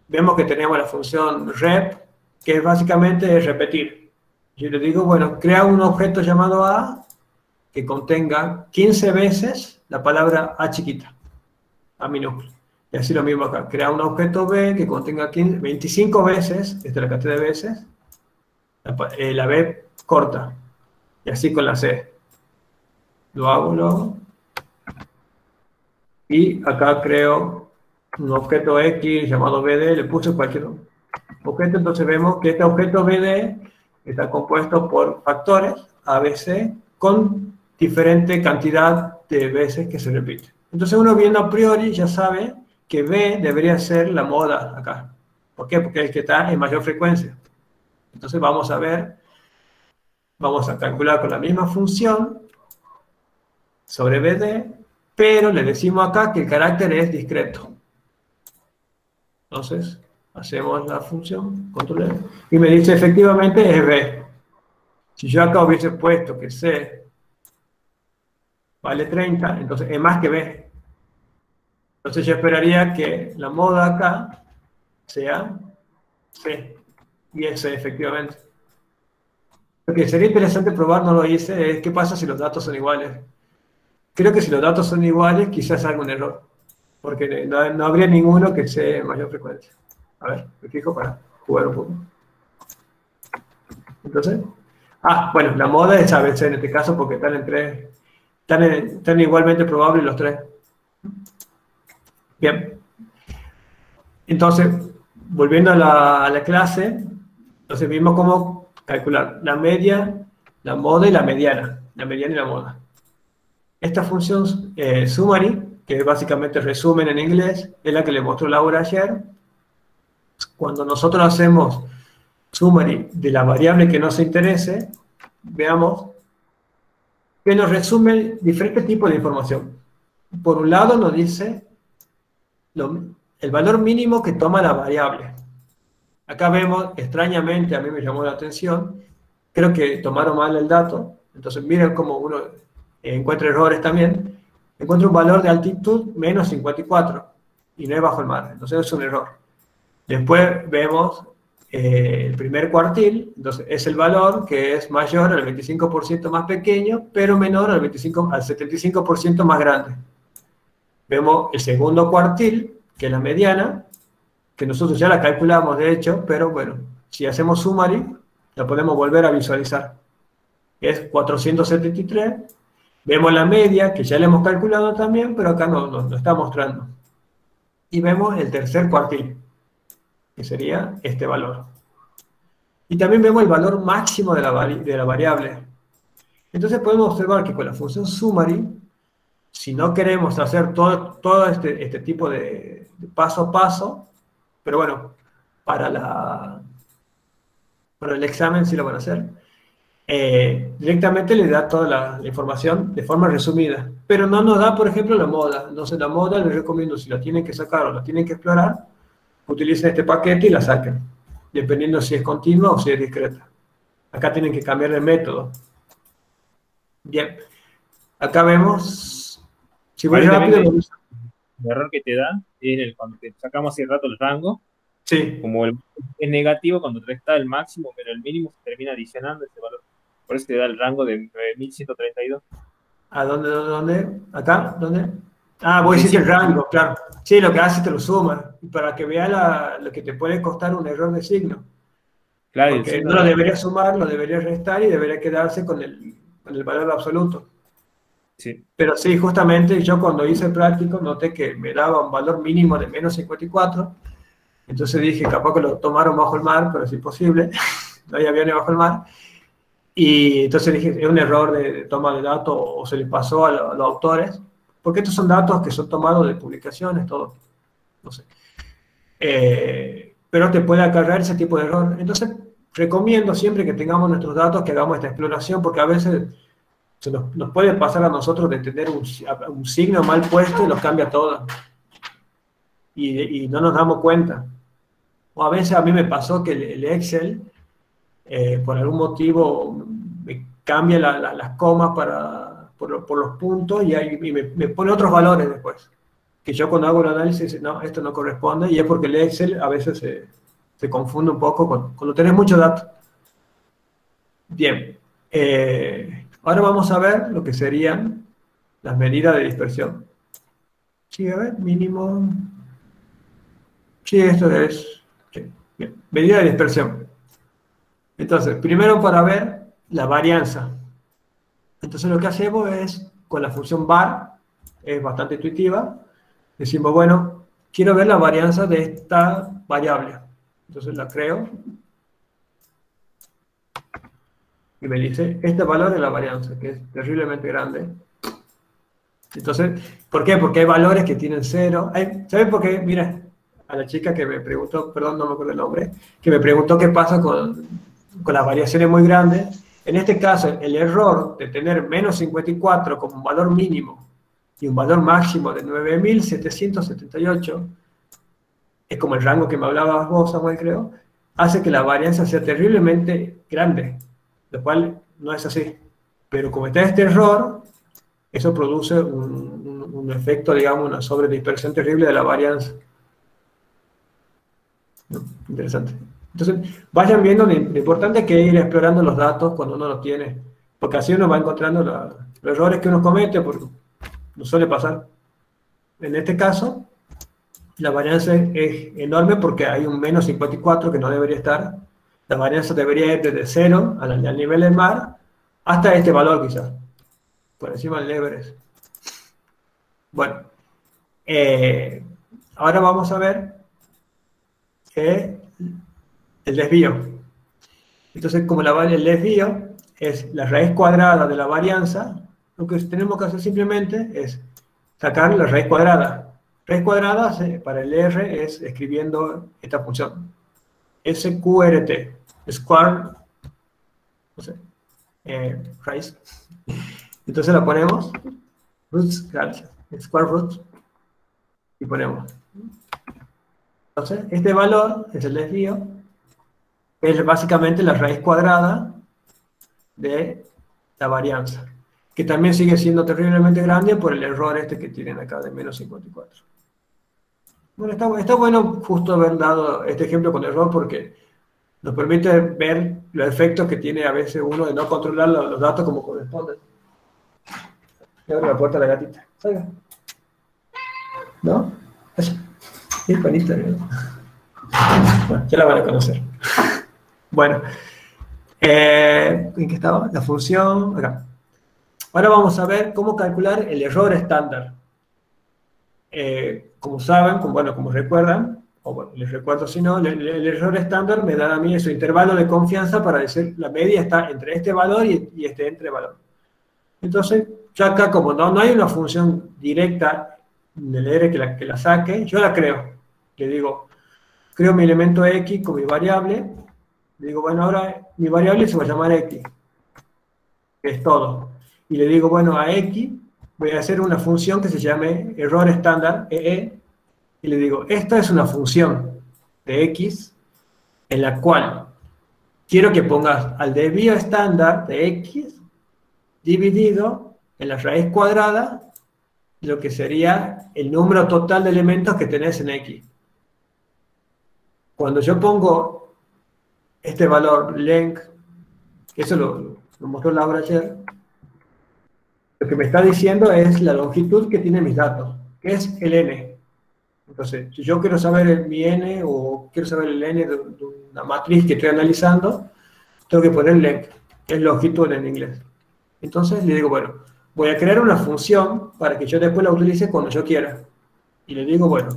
Vemos que tenemos la función rep, que básicamente es repetir. Yo le digo, bueno, crea un objeto llamado A que contenga 15 veces la palabra A chiquita, A minúscula. Y así lo mismo acá, crea un objeto B que contenga 25 veces, esta es la cantidad de veces, la, eh, la B corta. Y así con la C. Lo hago, lo hago. Y acá creo un objeto X llamado BD, le puse cualquier objeto, entonces vemos que este objeto BD está compuesto por factores ABC con diferente cantidad de veces que se repite. Entonces uno viendo a priori ya sabe que B debería ser la moda acá. ¿Por qué? Porque es el que está en mayor frecuencia. Entonces vamos a ver, vamos a calcular con la misma función sobre BD pero le decimos acá que el carácter es discreto. Entonces, hacemos la función, control e, y me dice efectivamente es B. Si yo acá hubiese puesto que C vale 30, entonces es más que B. Entonces yo esperaría que la moda acá sea C, y C efectivamente. Lo que sería interesante probar, no lo hice, es qué pasa si los datos son iguales. Creo que si los datos son iguales, quizás haga un error, porque no, habría ninguno que sea mayor frecuencia. A ver, me fijo para jugar un poco. Entonces, ah, bueno, la moda es ABC en este caso porque están en tres, están, igualmente probables los tres. Bien. Entonces, volviendo a la, a la clase, entonces vimos cómo calcular la media, la moda y la mediana. La mediana y la moda. Esta función eh, summary, que es básicamente resumen en inglés, es la que le mostró Laura ayer. Cuando nosotros hacemos summary de la variable que nos interese, veamos que nos resume diferentes tipos de información. Por un lado nos dice el valor mínimo que toma la variable. Acá vemos, extrañamente, a mí me llamó la atención, creo que tomaron mal el dato, entonces miren cómo uno encuentro errores también, encuentro un valor de altitud menos 54 y no es bajo el mar, entonces es un error. Después vemos eh, el primer cuartil, entonces es el valor que es mayor al 25% más pequeño, pero menor al, 25, al 75% más grande. Vemos el segundo cuartil, que es la mediana, que nosotros ya la calculamos de hecho, pero bueno, si hacemos summary, la podemos volver a visualizar. Es 473 Vemos la media, que ya la hemos calculado también, pero acá no nos está mostrando. Y vemos el tercer cuartil, que sería este valor. Y también vemos el valor máximo de la, de la variable. Entonces podemos observar que con la función summary, si no queremos hacer todo, todo este, este tipo de, paso a paso, pero bueno, para, la, para el examen sí lo van a hacer, eh, directamente le da toda la, información de forma resumida. Pero no nos da, por ejemplo, la moda. Entonces, la moda les recomiendo, si la tienen que sacar o la tienen que explorar, utilicen este paquete y la saquen, dependiendo si es continua o si es discreta. Acá tienen que cambiar el método. Bien. Acá vemos. Si voy rápido. El, error que te da es el, cuando te sacamos hace rato el rango. Sí. Como el, es negativo, cuando está el máximo, pero el mínimo se termina adicionando ese valor. Por eso te da el rango de 9132. ¿A dónde, dónde? ¿Acá? ¿Dónde? Ah, voy a decir el rango, claro. Sí, lo que hace te lo suma, para que vea lo que te puede costar un error de signo. Claro, Porque no lo debería sumar, lo debería restar y debería quedarse con el, con el valor absoluto. Sí. Pero sí, justamente yo cuando hice el práctico noté que me daba un valor mínimo de menos 54. Entonces dije, capaz que lo tomaron bajo el mar, pero es imposible. <laughs> no hay aviones bajo el mar. Y entonces dije, es un error de toma de datos o se le pasó a, los autores, porque estos son datos que son tomados de publicaciones, todo. No sé. Eh, pero te puede acarrear ese tipo de error. Entonces, recomiendo siempre que tengamos nuestros datos que hagamos esta exploración, porque a veces se nos, puede pasar a nosotros de tener un, signo mal puesto y nos cambia todo. Y, no nos damos cuenta. O a veces a mí me pasó que el, Excel, eh, por algún motivo, me cambia las comas para, por, los puntos y, me, pone otros valores después. Que yo cuando hago el análisis, no, esto no corresponde y es porque el Excel a veces se, confunde un poco cuando, tenés mucho datos. Bien. Eh, Ahora vamos a ver lo que serían las medidas de dispersión. Sí, a ver, mínimo. Sí, esto es. medida de dispersión. Entonces, primero para ver la varianza. Entonces lo que hacemos es, con la función var, es bastante intuitiva, decimos, bueno, quiero ver la varianza de esta variable. Entonces la creo, y me dice, este valor de la varianza, que es terriblemente grande. Entonces, ¿por qué? Porque hay valores que tienen cero. ¿Sabes por qué? Mira, a la chica que me preguntó, perdón, no me acuerdo el nombre, que me preguntó qué pasa con, con las variaciones muy grandes. En este caso, el error de tener menos 54 como un valor mínimo y un valor máximo de 9.778, es como el rango que me hablabas vos, Samuel, creo, hace que la varianza sea terriblemente grande lo cual no es así. Pero como está este error, eso produce un, efecto, digamos, una sobredispersión terrible de la varianza. Interesante. Entonces, vayan viendo, lo, importante es que ir explorando los datos cuando uno los tiene, porque así uno va encontrando los errores que uno comete, porque no suele pasar. En este caso, la varianza es enorme porque hay un menos 54 que no debería estar, la varianza debería ir desde cero al, nivel del mar hasta este valor quizás, por encima del Everest. Bueno, eh, ahora vamos a ver el desvío. Entonces, como la, el desvío es la raíz cuadrada de la varianza, lo que tenemos que hacer simplemente es sacar la raíz cuadrada. Raíz cuadrada para el R es escribiendo esta función. SQRT square, no sé, eh. Entonces la ponemos, roots, gracias, square root, y ponemos. Entonces, este valor es el desvío, es básicamente la raíz cuadrada de la varianza, que también sigue siendo terriblemente grande por el error este que tienen acá de menos 54. Bueno, está, está bueno justo haber dado este ejemplo con error porque nos permite ver los efectos que tiene a veces uno de no controlar los, datos como corresponde. Y abre la puerta a la gatita. Salga. ¿No? Es bonita. Bueno, ya la van a conocer. Bueno, eh, ¿en qué estaba? La función, acá. Ahora vamos a ver cómo calcular el error estándar. Eh, como saben, como, bueno, como recuerdan, les recuerdo si no, el, error estándar me da a mí ese intervalo de confianza para decir la media está entre este valor y, este entre valor. Entonces, ya acá como no, no hay una función directa del R que la, que la saque, yo la creo. Le digo, creo mi elemento X con mi variable, le digo, bueno, ahora mi variable se va a llamar X, es todo. Y le digo, bueno, a X voy a hacer una función que se llame error estándar, EE, y le digo, esta es una función de x en la cual quiero que pongas al desvío estándar de x dividido en la raíz cuadrada lo que sería el número total de elementos que tenés en x. Cuando yo pongo este valor length, eso lo, lo mostró Laura ayer, lo que me está diciendo es la longitud que tienen mis datos, que es el n. Entonces, si yo quiero saber mi n o quiero saber el n de, la matriz que estoy analizando, tengo que ponerle el longitud en inglés. Entonces le digo, bueno, voy a crear una función para que yo después la utilice cuando yo quiera. Y le digo, bueno,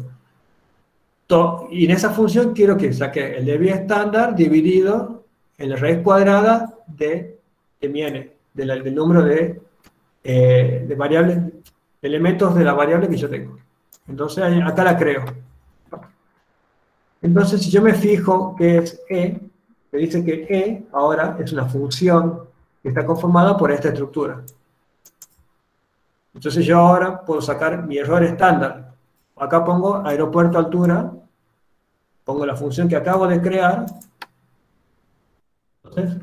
y en esa función quiero que saque el debit estándar dividido en la raíz cuadrada de, de mi n, del número de, eh, de variables, elementos de la variable que yo tengo. Entonces acá la creo. Entonces si yo me fijo que es e, me dice que e ahora es una función que está conformada por esta estructura. Entonces yo ahora puedo sacar mi error estándar. Acá pongo aeropuerto altura, pongo la función que acabo de crear. Entonces,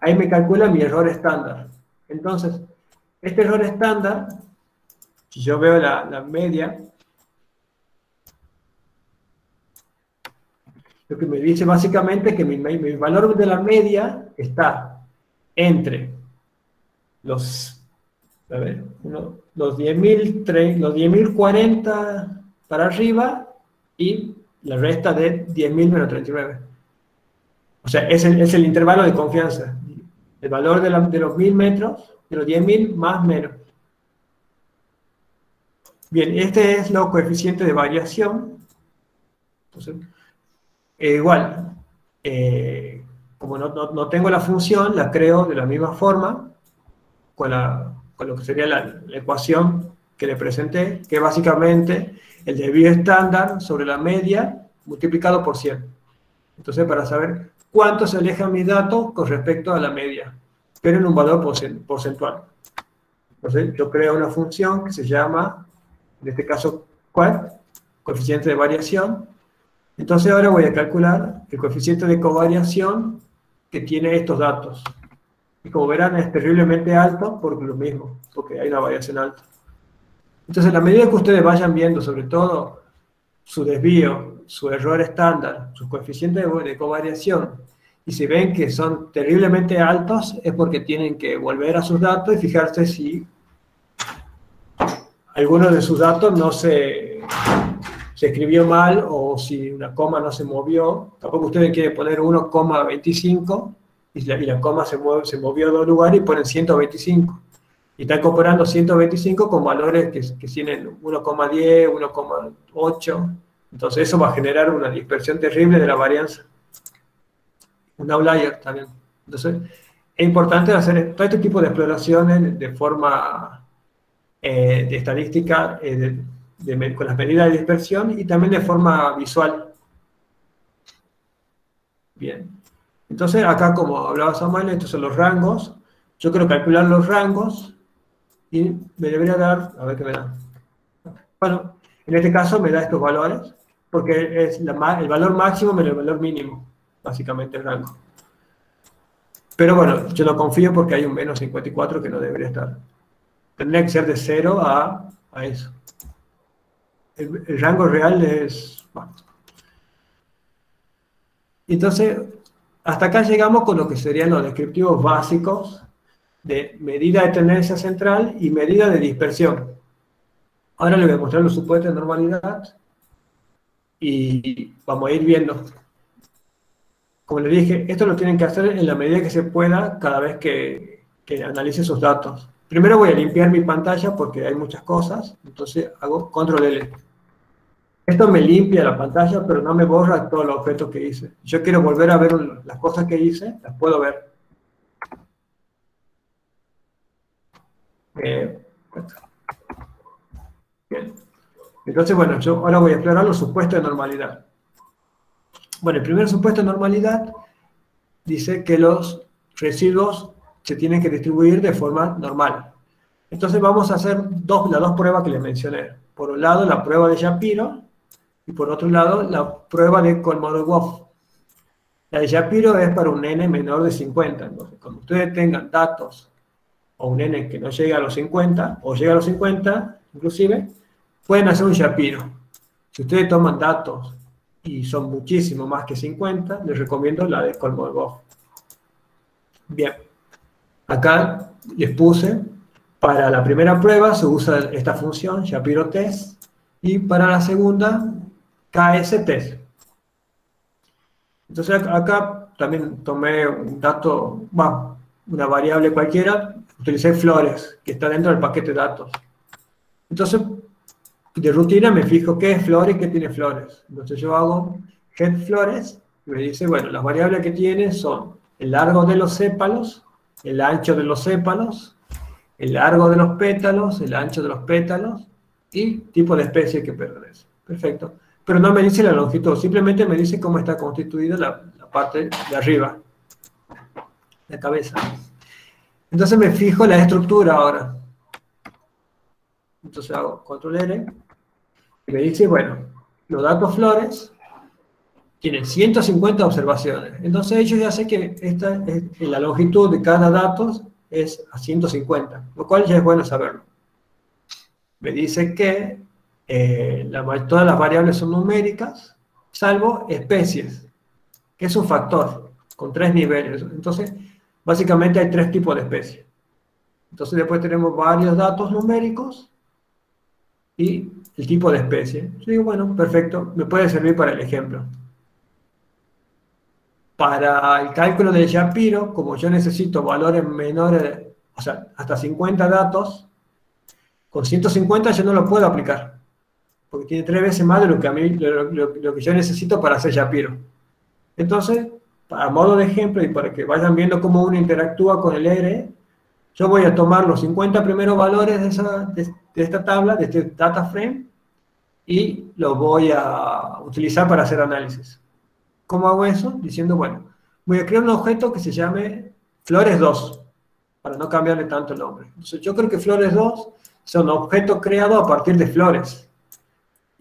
ahí me calcula mi error estándar. Entonces, este error estándar, si yo veo la, media, lo que me dice básicamente que mi, mi valor de la media está entre los a ver, los 10.040 los 10 para arriba y la resta de 10.000 menos 39. O sea, es el, es el intervalo de confianza. El valor de, de los 1.000 metros, de los 10.000 más menos. Bien, este es lo coeficiente de variación. Entonces, eh, igual, eh, como no, no, no, tengo la función, la creo de la misma forma, con la, lo que sería la, ecuación que le presenté, que básicamente el desvío estándar sobre la media multiplicado por 100. Entonces, para saber cuánto se aleja mi dato con respecto a la media, pero en un valor porcentual. Entonces, yo creo una función que se llama, en este caso, ¿cuál? Coeficiente de variación. Entonces, ahora voy a calcular el coeficiente de covariación que tiene estos datos. Y como verán, es terriblemente alto por lo mismo, porque hay una variación alta. Entonces, a medida que ustedes vayan viendo, sobre todo, su desvío, su error estándar, sus coeficientes de covariación, y si ven que son terriblemente altos, es porque tienen que volver a sus datos y fijarse si alguno de sus datos no se, se escribió mal o si una coma no se movió. Tampoco ustedes quieren poner 1,25 y la, coma se, mueve, se movió a dos lugares y ponen 125. Y están comparando 125 con valores que, tienen 1,10, 1,8. Entonces eso va a generar una dispersión terrible de la varianza. Un outlier también. Entonces es importante hacer todo este tipo de exploraciones de forma eh, estadística, eh, con las medidas de dispersión y también de forma visual. Bien. Entonces, acá, como hablaba Samuel, estos son los rangos. Yo quiero calcular los rangos y me debería dar, a ver qué me da. Bueno, en este caso me da estos valores, porque es el valor máximo menos el valor mínimo, básicamente el rango. Pero bueno, yo lo confío porque hay un menos 54 que no debería estar. Tendría que ser de 0 a, a eso. El, rango real es... Entonces, hasta acá llegamos con lo que serían los descriptivos básicos de medida de tendencia central y medida de dispersión. Ahora les voy a mostrar los supuestos de normalidad y vamos a ir viendo. Como les dije, esto lo tienen que hacer en la medida que se pueda cada vez que, que analice sus datos. Primero voy a limpiar mi pantalla porque hay muchas cosas, entonces hago control L. Esto me limpia la pantalla, pero no me borra todos los objetos que hice. Yo quiero volver a ver las cosas que hice, las puedo ver. Bien. Entonces, bueno, yo ahora voy a explorar los supuestos de normalidad. Bueno, el primer supuesto de normalidad dice que los residuos se tienen que distribuir de forma normal. Entonces vamos a hacer dos, las dos pruebas que les mencioné. Por un lado, la prueba de Shapiro y por otro lado, la prueba de Kolmogorov. La de Shapiro es para un n menor de 50. Entonces, cuando ustedes tengan datos o un n que no llegue a los 50 o llega a los 50, inclusive, pueden hacer un Shapiro. Si ustedes toman datos y son muchísimo más que 50, les recomiendo la de Kolmogorov. Bien, acá les puse, para la primera prueba se usa esta función, Shapiro test, y para la segunda KST. Entonces acá también tomé un dato, una variable cualquiera, utilicé flores, que está dentro del paquete de datos. Entonces, de rutina me fijo qué es flores qué tiene flores. Entonces yo hago get flores y me dice, bueno, las variables que tiene son el largo de los sépalos, el ancho de los sépalos, el largo de los pétalos, el ancho de los pétalos y tipo de especie que pertenece. Perfecto. Pero no me dice la longitud, simplemente me dice cómo está constituida la, la parte de arriba, la cabeza. Entonces me fijo la estructura ahora. Entonces hago control R y me dice, bueno, los datos flores tienen 150 observaciones. Entonces ellos ya sé que esta es, la longitud de cada dato es a 150, lo cual ya es bueno saberlo. Me dice que eh, todas las variables son numéricas, salvo especies, que es un factor con tres niveles. Entonces, básicamente hay tres tipos de especies. Entonces después tenemos varios datos numéricos y el tipo de especie. Yo digo, bueno, perfecto, me puede servir para el ejemplo. Para el cálculo del Shapiro, como yo necesito valores menores, o sea, hasta 50 datos, con 150 yo no lo puedo aplicar, porque tiene tres veces más de lo que, a mí, lo, que yo necesito para hacer Shapiro. Entonces, a modo de ejemplo y para que vayan viendo cómo uno interactúa con el R, yo voy a tomar los 50 primeros valores de, esa, de, esta tabla, de este data frame, y lo voy a utilizar para hacer análisis. ¿Cómo hago eso? Diciendo, bueno, voy a crear un objeto que se llame flores2, para no cambiarle tanto el nombre. Entonces, yo creo que flores2 es un objeto creado a partir de flores,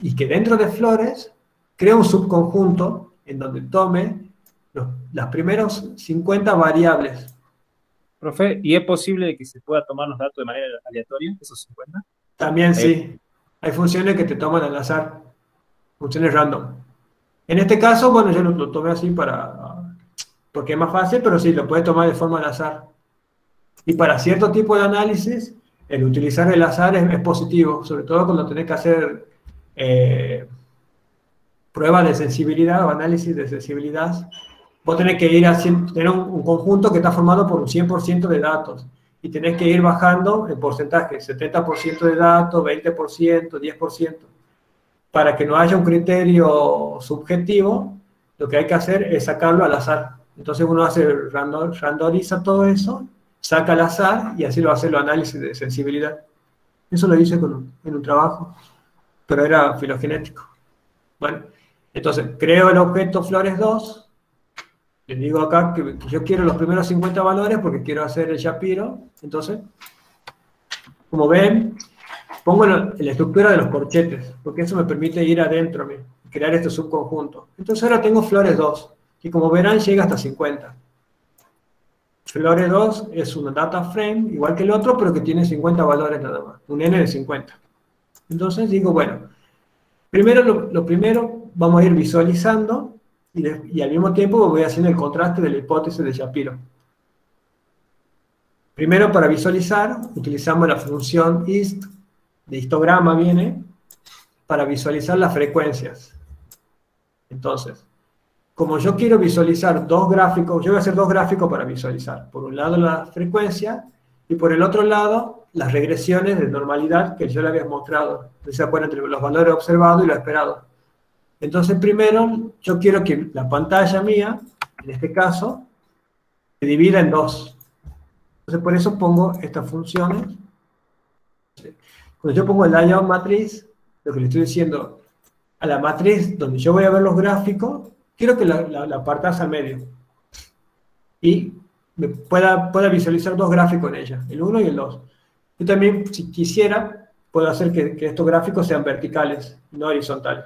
y que dentro de flores crea un subconjunto en donde tome los, las primeros 50 variables Profe, ¿y es posible que se pueda tomar los datos de manera aleatoria, esos 50? También sí. Hay funciones que te toman al azar, funciones random. En este caso, bueno, yo lo, tomé así para, porque es más fácil, pero sí, lo puedes tomar de forma al azar. Y para cierto tipo de análisis, el utilizar el azar es, positivo, sobre todo cuando tenés que hacer eh, pruebas de sensibilidad o análisis de sensibilidad vos tenés que ir a tener un, conjunto que está formado por un 100% de datos y tenés que ir bajando el porcentaje, 70% de datos, 20%, 10%. Para que no haya un criterio subjetivo, lo que hay que hacer es sacarlo al azar. Entonces uno hace, randomiza todo eso, saca al azar y así lo hace el análisis de sensibilidad. Eso lo hice en un trabajo, pero era filogenético. Bueno, entonces creo el objeto flores 2, les digo acá que, yo quiero los primeros 50 valores porque quiero hacer el Shapiro. Entonces, como ven, pongo la, estructura de los corchetes, porque eso me permite ir adentro, crear este subconjunto. Entonces ahora tengo flores 2, y como verán llega hasta 50. Flores 2 es una data frame, igual que el otro, pero que tiene 50 valores nada más, un n de 50. Entonces digo, bueno, primero lo primero vamos a ir visualizando y, al mismo tiempo voy haciendo el contraste de la hipótesis de Shapiro. Primero, para visualizar, utilizamos la función hist, de histograma viene, para visualizar las frecuencias. Entonces, como yo quiero visualizar dos gráficos, yo voy a hacer dos gráficos para visualizar. Por un lado la frecuencia y por el otro lado las regresiones de normalidad que yo le había mostrado. Se acuerdan entre los valores observados y lo esperado. Entonces, primero, yo quiero que la pantalla mía, en este caso, se divida en dos. Entonces, por eso pongo estas funciones. Cuando yo pongo el layout matriz, lo que le estoy diciendo, a la matriz donde yo voy a ver los gráficos, quiero que la, la, al medio. Y me pueda, pueda visualizar dos gráficos en ella, el 1 y el 2. Yo también, si quisiera, puedo hacer que, estos gráficos sean verticales, no horizontales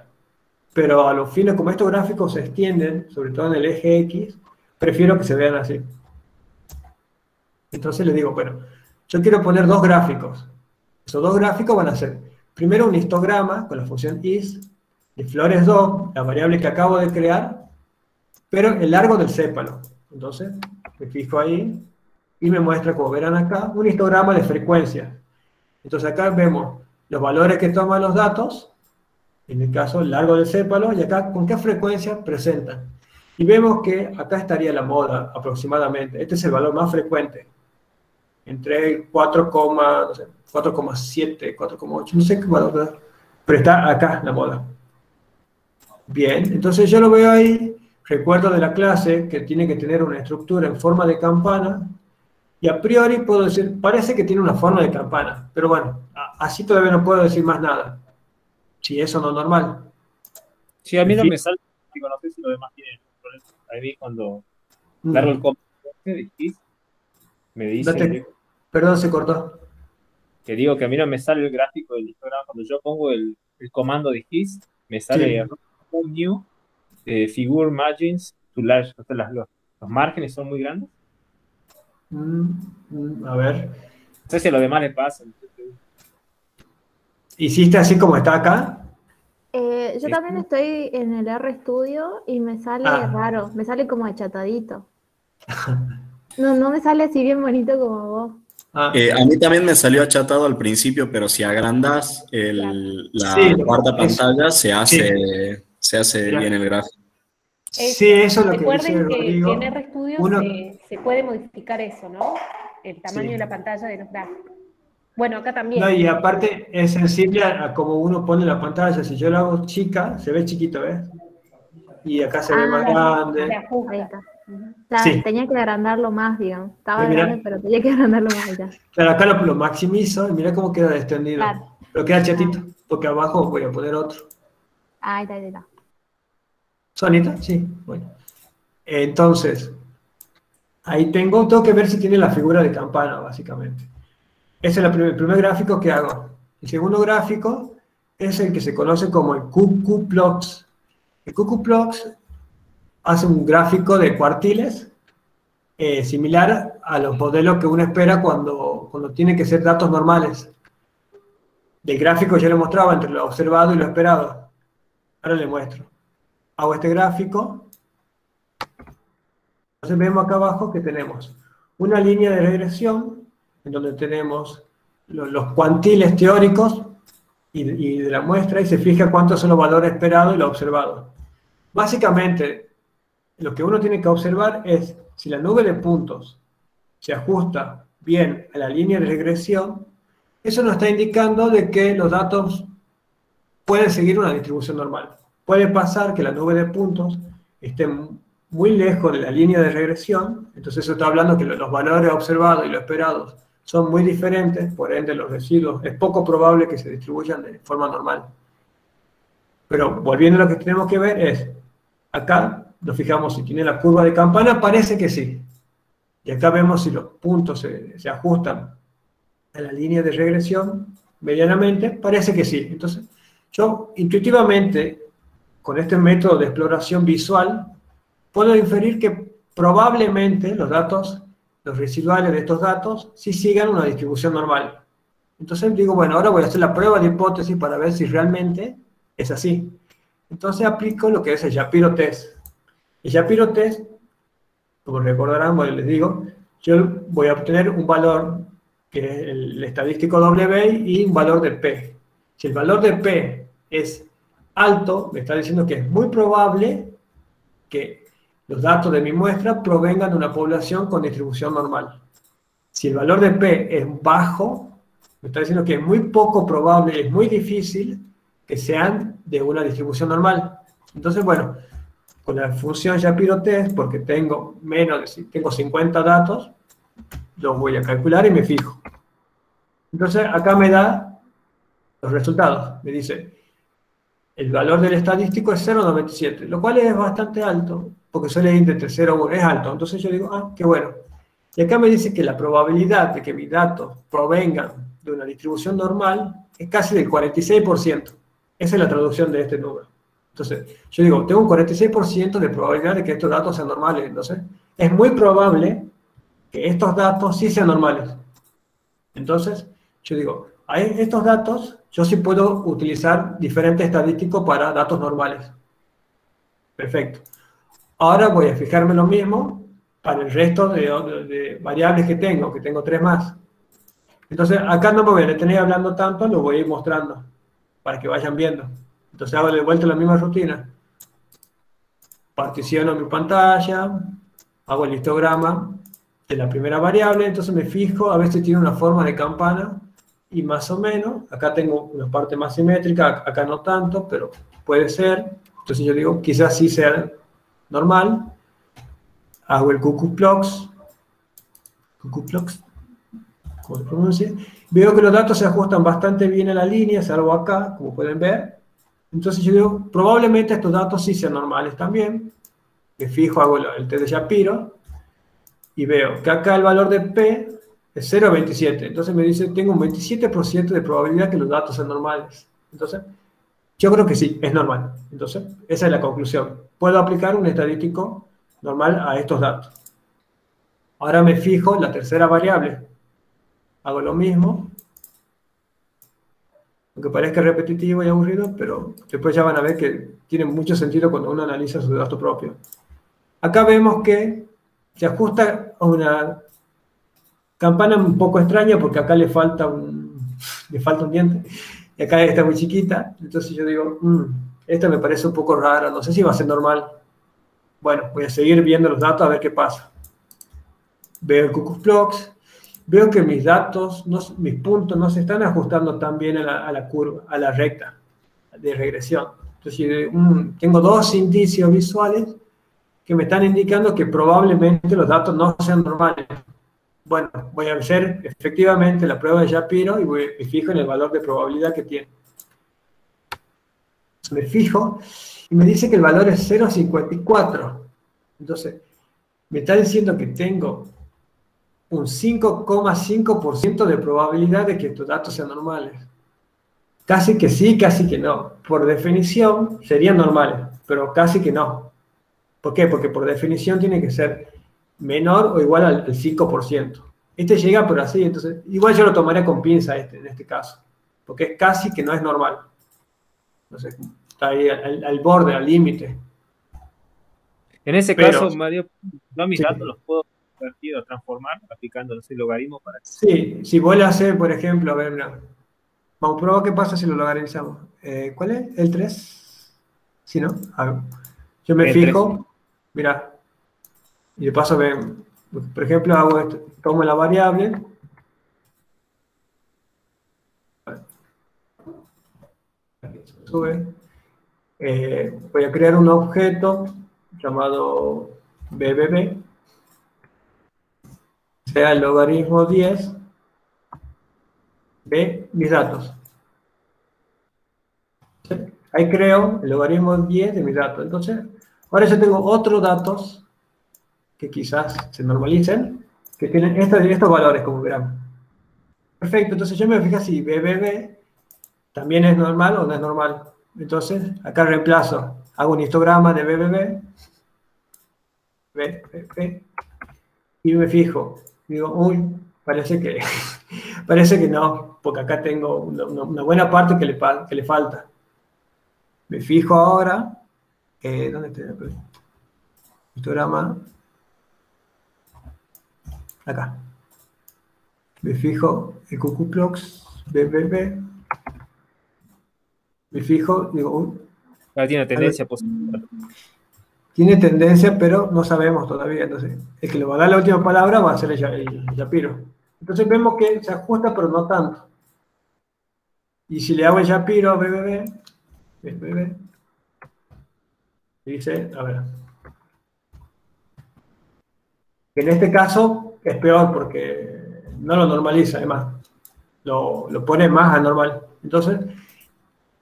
pero a los fines, como estos gráficos se extienden, sobre todo en el eje X, prefiero que se vean así. Entonces les digo, bueno, yo quiero poner dos gráficos. Esos dos gráficos van a ser, primero un histograma con la función is, de flores 2, la variable que acabo de crear, pero el largo del sépalo. Entonces, me fijo ahí y me muestra, como verán acá, un histograma de frecuencia. Entonces acá vemos los valores que toman los datos en el caso largo del sépalo, y acá con qué frecuencia presentan. Y vemos que acá estaría la moda aproximadamente. Este es el valor más frecuente. Entre 4,7, 4,8, no sé qué valor, pero está acá la moda. Bien, entonces yo lo veo ahí, recuerdo de la clase que tiene que tener una estructura en forma de campana, y a priori puedo decir, parece que tiene una forma de campana, pero bueno, así todavía no puedo decir más nada. Si eso no es normal. Sí, a mí no me sale, no sé si lo demás tienen problemas. Ahí cuando mm. largo el comando me dice... perdón, se cortó. Que digo que a mí no me sale el gráfico del histograma. Cuando yo pongo el, el comando de GIS, me sale new eh, figure margins to large. los, los márgenes son muy grandes. Mm, mm, a ver. No sé si a lo demás le pasa. ¿Hiciste así como está acá? Eh, yo también estoy en el R Studio y me sale ah. raro, me sale como achatadito. No, no me sale así bien bonito como vos. Ah. Eh, a mí también me salió achatado al principio, pero si agrandas la cuarta pantalla, se hace, se hace bien el gráfico. Sí, eso es lo que Recuerden que en RStudio se, se, puede modificar eso, ¿no? El tamaño de la pantalla de los gráficos. Bueno, acá también. No, y aparte es sensible a, cómo uno pone la pantalla. Si yo la hago chica, se ve chiquito, ¿ves? Y acá se ve ah, más grande. sí. Tenía que agrandarlo más, digamos. Estaba grande, pero tenía que agrandarlo más ya. Claro, acá lo, maximizo y mira cómo queda extendido. Claro. Pero queda chatito, porque abajo voy a poner otro. ahí está, ahí está. ¿Sonita? Sí, bueno. Entonces, ahí tengo, tengo que ver si tiene la figura de campana, básicamente. Ese es el primer, primer gráfico que hago. El segundo gráfico es el que se conoce como el QQPlox. El QQPlox hace un gráfico de cuartiles eh, similar a los modelos que uno espera cuando, cuando tiene que ser datos normales. Del gráfico ya le mostraba entre lo observado y lo esperado. Ahora le muestro hago este gráfico, entonces vemos acá abajo que tenemos una línea de regresión en donde tenemos los, cuantiles teóricos y, de la muestra y se fija cuántos son los valores esperados y los observados. Básicamente, lo que uno tiene que observar es si la nube de puntos se ajusta bien a la línea de regresión, eso nos está indicando de que los datos pueden seguir una distribución normal. Puede pasar que la nube de puntos esté muy lejos de la línea de regresión, entonces eso está hablando que los valores observados y los esperados son muy diferentes, por ende los residuos es poco probable que se distribuyan de forma normal. Pero volviendo a lo que tenemos que ver es, acá nos fijamos si tiene la curva de campana, parece que sí. Y acá vemos si los puntos se, se ajustan a la línea de regresión medianamente, parece que sí. Entonces, yo intuitivamente con este método de exploración visual, puedo inferir que probablemente los datos, los residuales de estos datos, sí sigan una distribución normal. Entonces digo, bueno, ahora voy a hacer la prueba de hipótesis para ver si realmente es así. Entonces aplico lo que es el Shapiro test. El Shapiro test, como recordarán, bueno, les digo, yo voy a obtener un valor que es el estadístico W y un valor de P. Si el valor de P es alto me está diciendo que es muy probable que los datos de mi muestra provengan de una población con distribución normal. Si el valor de P es bajo, me está diciendo que es muy poco probable, es muy difícil que sean de una distribución normal. Entonces, bueno, con la función Shapiro Test, porque tengo menos tengo 50 datos, los voy a calcular y me fijo. Entonces, acá me da los resultados. Me dice, el valor del estadístico es 0,97, lo cual es bastante alto, porque suele ir entre 0 y 1, es alto. Entonces yo digo, ah, qué bueno. Y acá me dice que la probabilidad de que mis datos provengan de una distribución normal es casi del 46%. Esa es la traducción de este número. Entonces, yo digo, tengo un 46% de probabilidad de que estos datos sean normales. Entonces, es muy probable que estos datos sí sean normales. Entonces, yo digo, hay estos datos yo sí puedo utilizar diferentes estadísticos para datos normales. Perfecto. Ahora voy a fijarme lo mismo para el resto de, variables que tengo, que tengo tres más. Entonces, acá no me voy a detener hablando tanto, lo voy a ir mostrando para que vayan viendo. Entonces hago de vuelta la misma rutina. particiono mi pantalla, hago el histograma de la primera variable, entonces me fijo, a veces tiene una forma de campana, y más o menos, acá tengo una parte más simétrica, acá no tanto, pero puede ser, entonces yo digo, quizás sí sea normal, hago el cuckoo-plox, cuckoo-plox, como se pronuncia, veo que los datos se ajustan bastante bien a la línea, salvo acá, como pueden ver, entonces yo digo, probablemente estos datos sí sean normales también, me fijo, hago el test de Shapiro, y veo que acá el valor de P es 0,27. Entonces me dice, tengo un 27% de probabilidad que los datos sean normales. Entonces, yo creo que sí, es normal. Entonces, esa es la conclusión. Puedo aplicar un estadístico normal a estos datos. Ahora me fijo en la tercera variable. Hago lo mismo. Aunque parezca repetitivo y aburrido, pero después ya van a ver que tiene mucho sentido cuando uno analiza su dato propio. Acá vemos que se ajusta a una campana un poco extraña porque acá le falta un, le falta un diente y acá está muy chiquita. Entonces yo digo, mm, esta me parece un poco rara, no sé si va a ser normal. Bueno, voy a seguir viendo los datos a ver qué pasa. Veo el Cuckoo veo que mis datos, mis puntos no se están ajustando tan bien a la, curva, a la recta de regresión. Entonces, mm, tengo dos indicios visuales que me están indicando que probablemente los datos no sean normales. Bueno, voy a hacer efectivamente la prueba de Shapiro y me fijo en el valor de probabilidad que tiene. Me fijo y me dice que el valor es 0,54. Entonces, me está diciendo que tengo un 5,5% de probabilidad de que estos datos sean normales. Casi que sí, casi que no. Por definición serían normales, pero casi que no. ¿Por qué? Porque por definición tiene que ser menor o igual al, 5%. Este llega por así, entonces igual yo lo tomaré con pinza este, en este caso, porque es casi que no es normal. Entonces, está ahí al, borde, al límite. En ese caso, Mario, yo mis datos los puedo convertir o transformar aplicando el logaritmo para... Sí, si vuelve a hacer, por ejemplo, a ver, mira, vamos a probar qué pasa si lo logarizamos. Eh, ¿Cuál es? ¿El 3? ¿Sí, no? yo me fijo, mira, y de paso, por ejemplo, hago esto, tomo la variable, sube, eh, voy a crear un objeto llamado BBB, sea el logaritmo 10 de mis datos. Ahí creo el logaritmo 10 de mis datos. Entonces, Ahora yo tengo otros datos que quizás se normalicen, que tienen estos, estos valores, como verán. Perfecto, entonces yo me fijo si BBB también es normal o no es normal. Entonces, acá reemplazo, hago un histograma de BBB, B, y me fijo, digo, uy, parece que, <laughs> parece que no, porque acá tengo una, buena parte que le, que le falta. Me fijo ahora eh, ¿Dónde está el histograma? Acá. Me fijo el cuckoo-clocks, BBB. Me fijo, digo, tiene tendencia positiva. Tiene tendencia, pero no sabemos todavía. Entonces, el que le va a dar la última palabra va a ser el, Yapiro. Entonces vemos que se ajusta, pero no tanto. Y si le hago el Yapiro a BBB, BBB Dice, a ver. En este caso es peor porque no lo normaliza, además. Lo, lo pone más anormal. Entonces,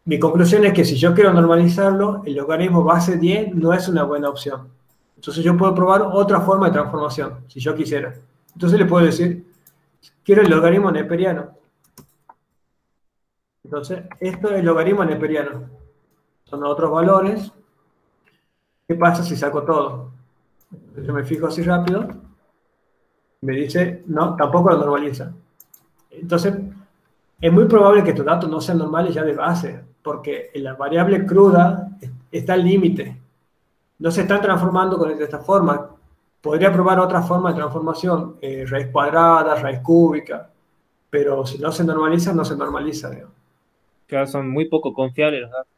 mi conclusión es que si yo quiero normalizarlo, el logaritmo base 10 no es una buena opción. Entonces yo puedo probar otra forma de transformación, si yo quisiera. Entonces le puedo decir, quiero el logaritmo neperiano. Entonces, esto es el logaritmo neperiano. Son otros valores ¿Qué pasa si saco todo? Yo me fijo así rápido, me dice, no, tampoco lo normaliza. Entonces, es muy probable que estos datos no sean normales ya de base, porque la variable cruda está al límite. No se están transformando con esta forma. Podría probar otra forma de transformación, eh, raíz cuadrada, raíz cúbica, pero si no se normaliza, no se normaliza. Claro, son muy poco confiables los datos.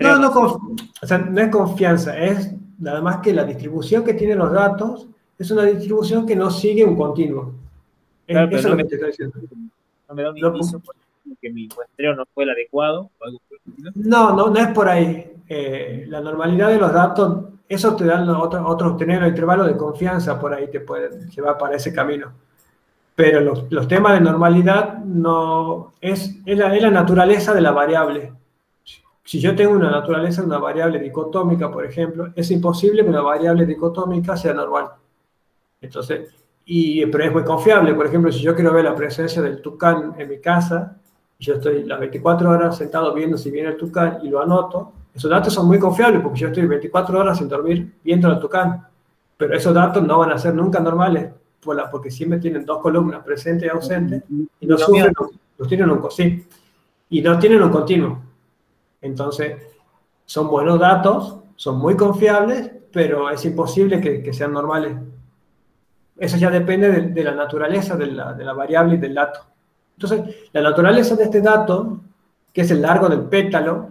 No, no, o sea, no es confianza, es Nada más que la distribución que tienen los datos es una distribución que no sigue un continuo. Eso es lo que te estoy diciendo. No me da un indicio que mi muestreo no fue el adecuado o algo No, no, no es por ahí. Eh, la normalidad de los datos, eso te da otros otro, tener el intervalo de confianza por ahí te puede llevar para ese camino. Pero los, los temas de normalidad no es, es la, es la naturaleza de la variable. Si yo tengo una naturaleza de una variable dicotómica, por ejemplo, es imposible que una variable dicotómica sea normal. Entonces, y, pero es muy confiable. Por ejemplo, si yo quiero ver la presencia del tucán en mi casa, yo estoy las 24 horas sentado viendo si viene el tucán y lo anoto, esos datos son muy confiables porque yo estoy 24 horas sin dormir viendo el tucán. Pero esos datos no van a ser nunca normales porque siempre tienen dos columnas, presente y ausente, y no sufren, los tienen un, sí, y no tienen un continuo. Entonces, son buenos datos, son muy confiables, pero es imposible que, que sean normales eso ya depende de, la naturaleza de la, de la, variable y del dato. Entonces, la naturaleza de este dato, que es el largo del pétalo,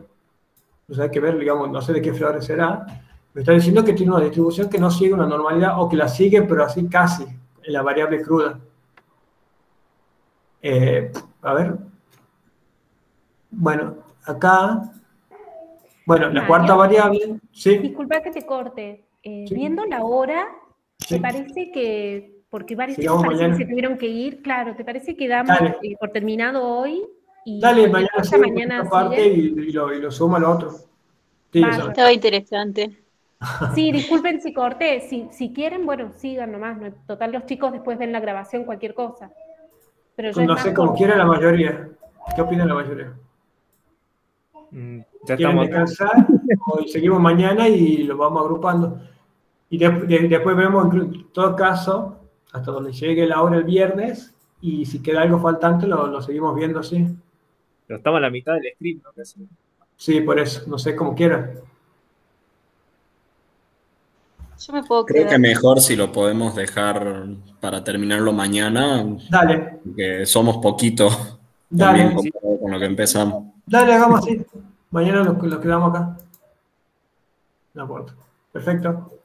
pues hay que ver, digamos, no sé de qué flores será, me está diciendo que tiene una distribución que no sigue una normalidad o que la sigue, pero así casi, en la variable cruda. Eh, a ver. Bueno, acá. Bueno, la cuarta variable. ¿sí? Disculpa que te corte. Eh, viendo la hora, ¿Te parece que, porque varios chicos que se tuvieron que ir, claro, ¿te parece que damos eh, por terminado hoy? Y Dale, mañana, sí, mañana parte y, lo, y, lo, sumo al otro. Sí, Estaba interesante. Sí, disculpen si corté. Si, si quieren, bueno, sigan nomás. Total, los chicos después ven la grabación, cualquier cosa. Pero yo no sé, como quiera la mayoría. ¿Qué opina la mayoría? Mm, ya ¿Quieren descansar? <laughs> o seguimos mañana y lo vamos agrupando. Y después vemos, en todo caso, hasta donde llegue la hora el viernes, y si queda algo faltante, lo, seguimos viendo así. Pero estamos a la mitad del stream, ¿no? Sí, por eso, no sé, como quiera. Yo me puedo Creo que mejor si lo podemos dejar para terminarlo mañana. Dale. Porque somos poquitos. Dale. con lo que empezamos. Dale, hagamos así. Mañana lo, lo quedamos acá. De acuerdo. Perfecto.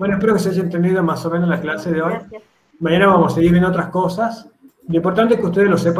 Bueno, espero que se haya entendido más o menos la clase de hoy. Mañana vamos a seguir viendo otras cosas. Lo importante es que ustedes lo sepan.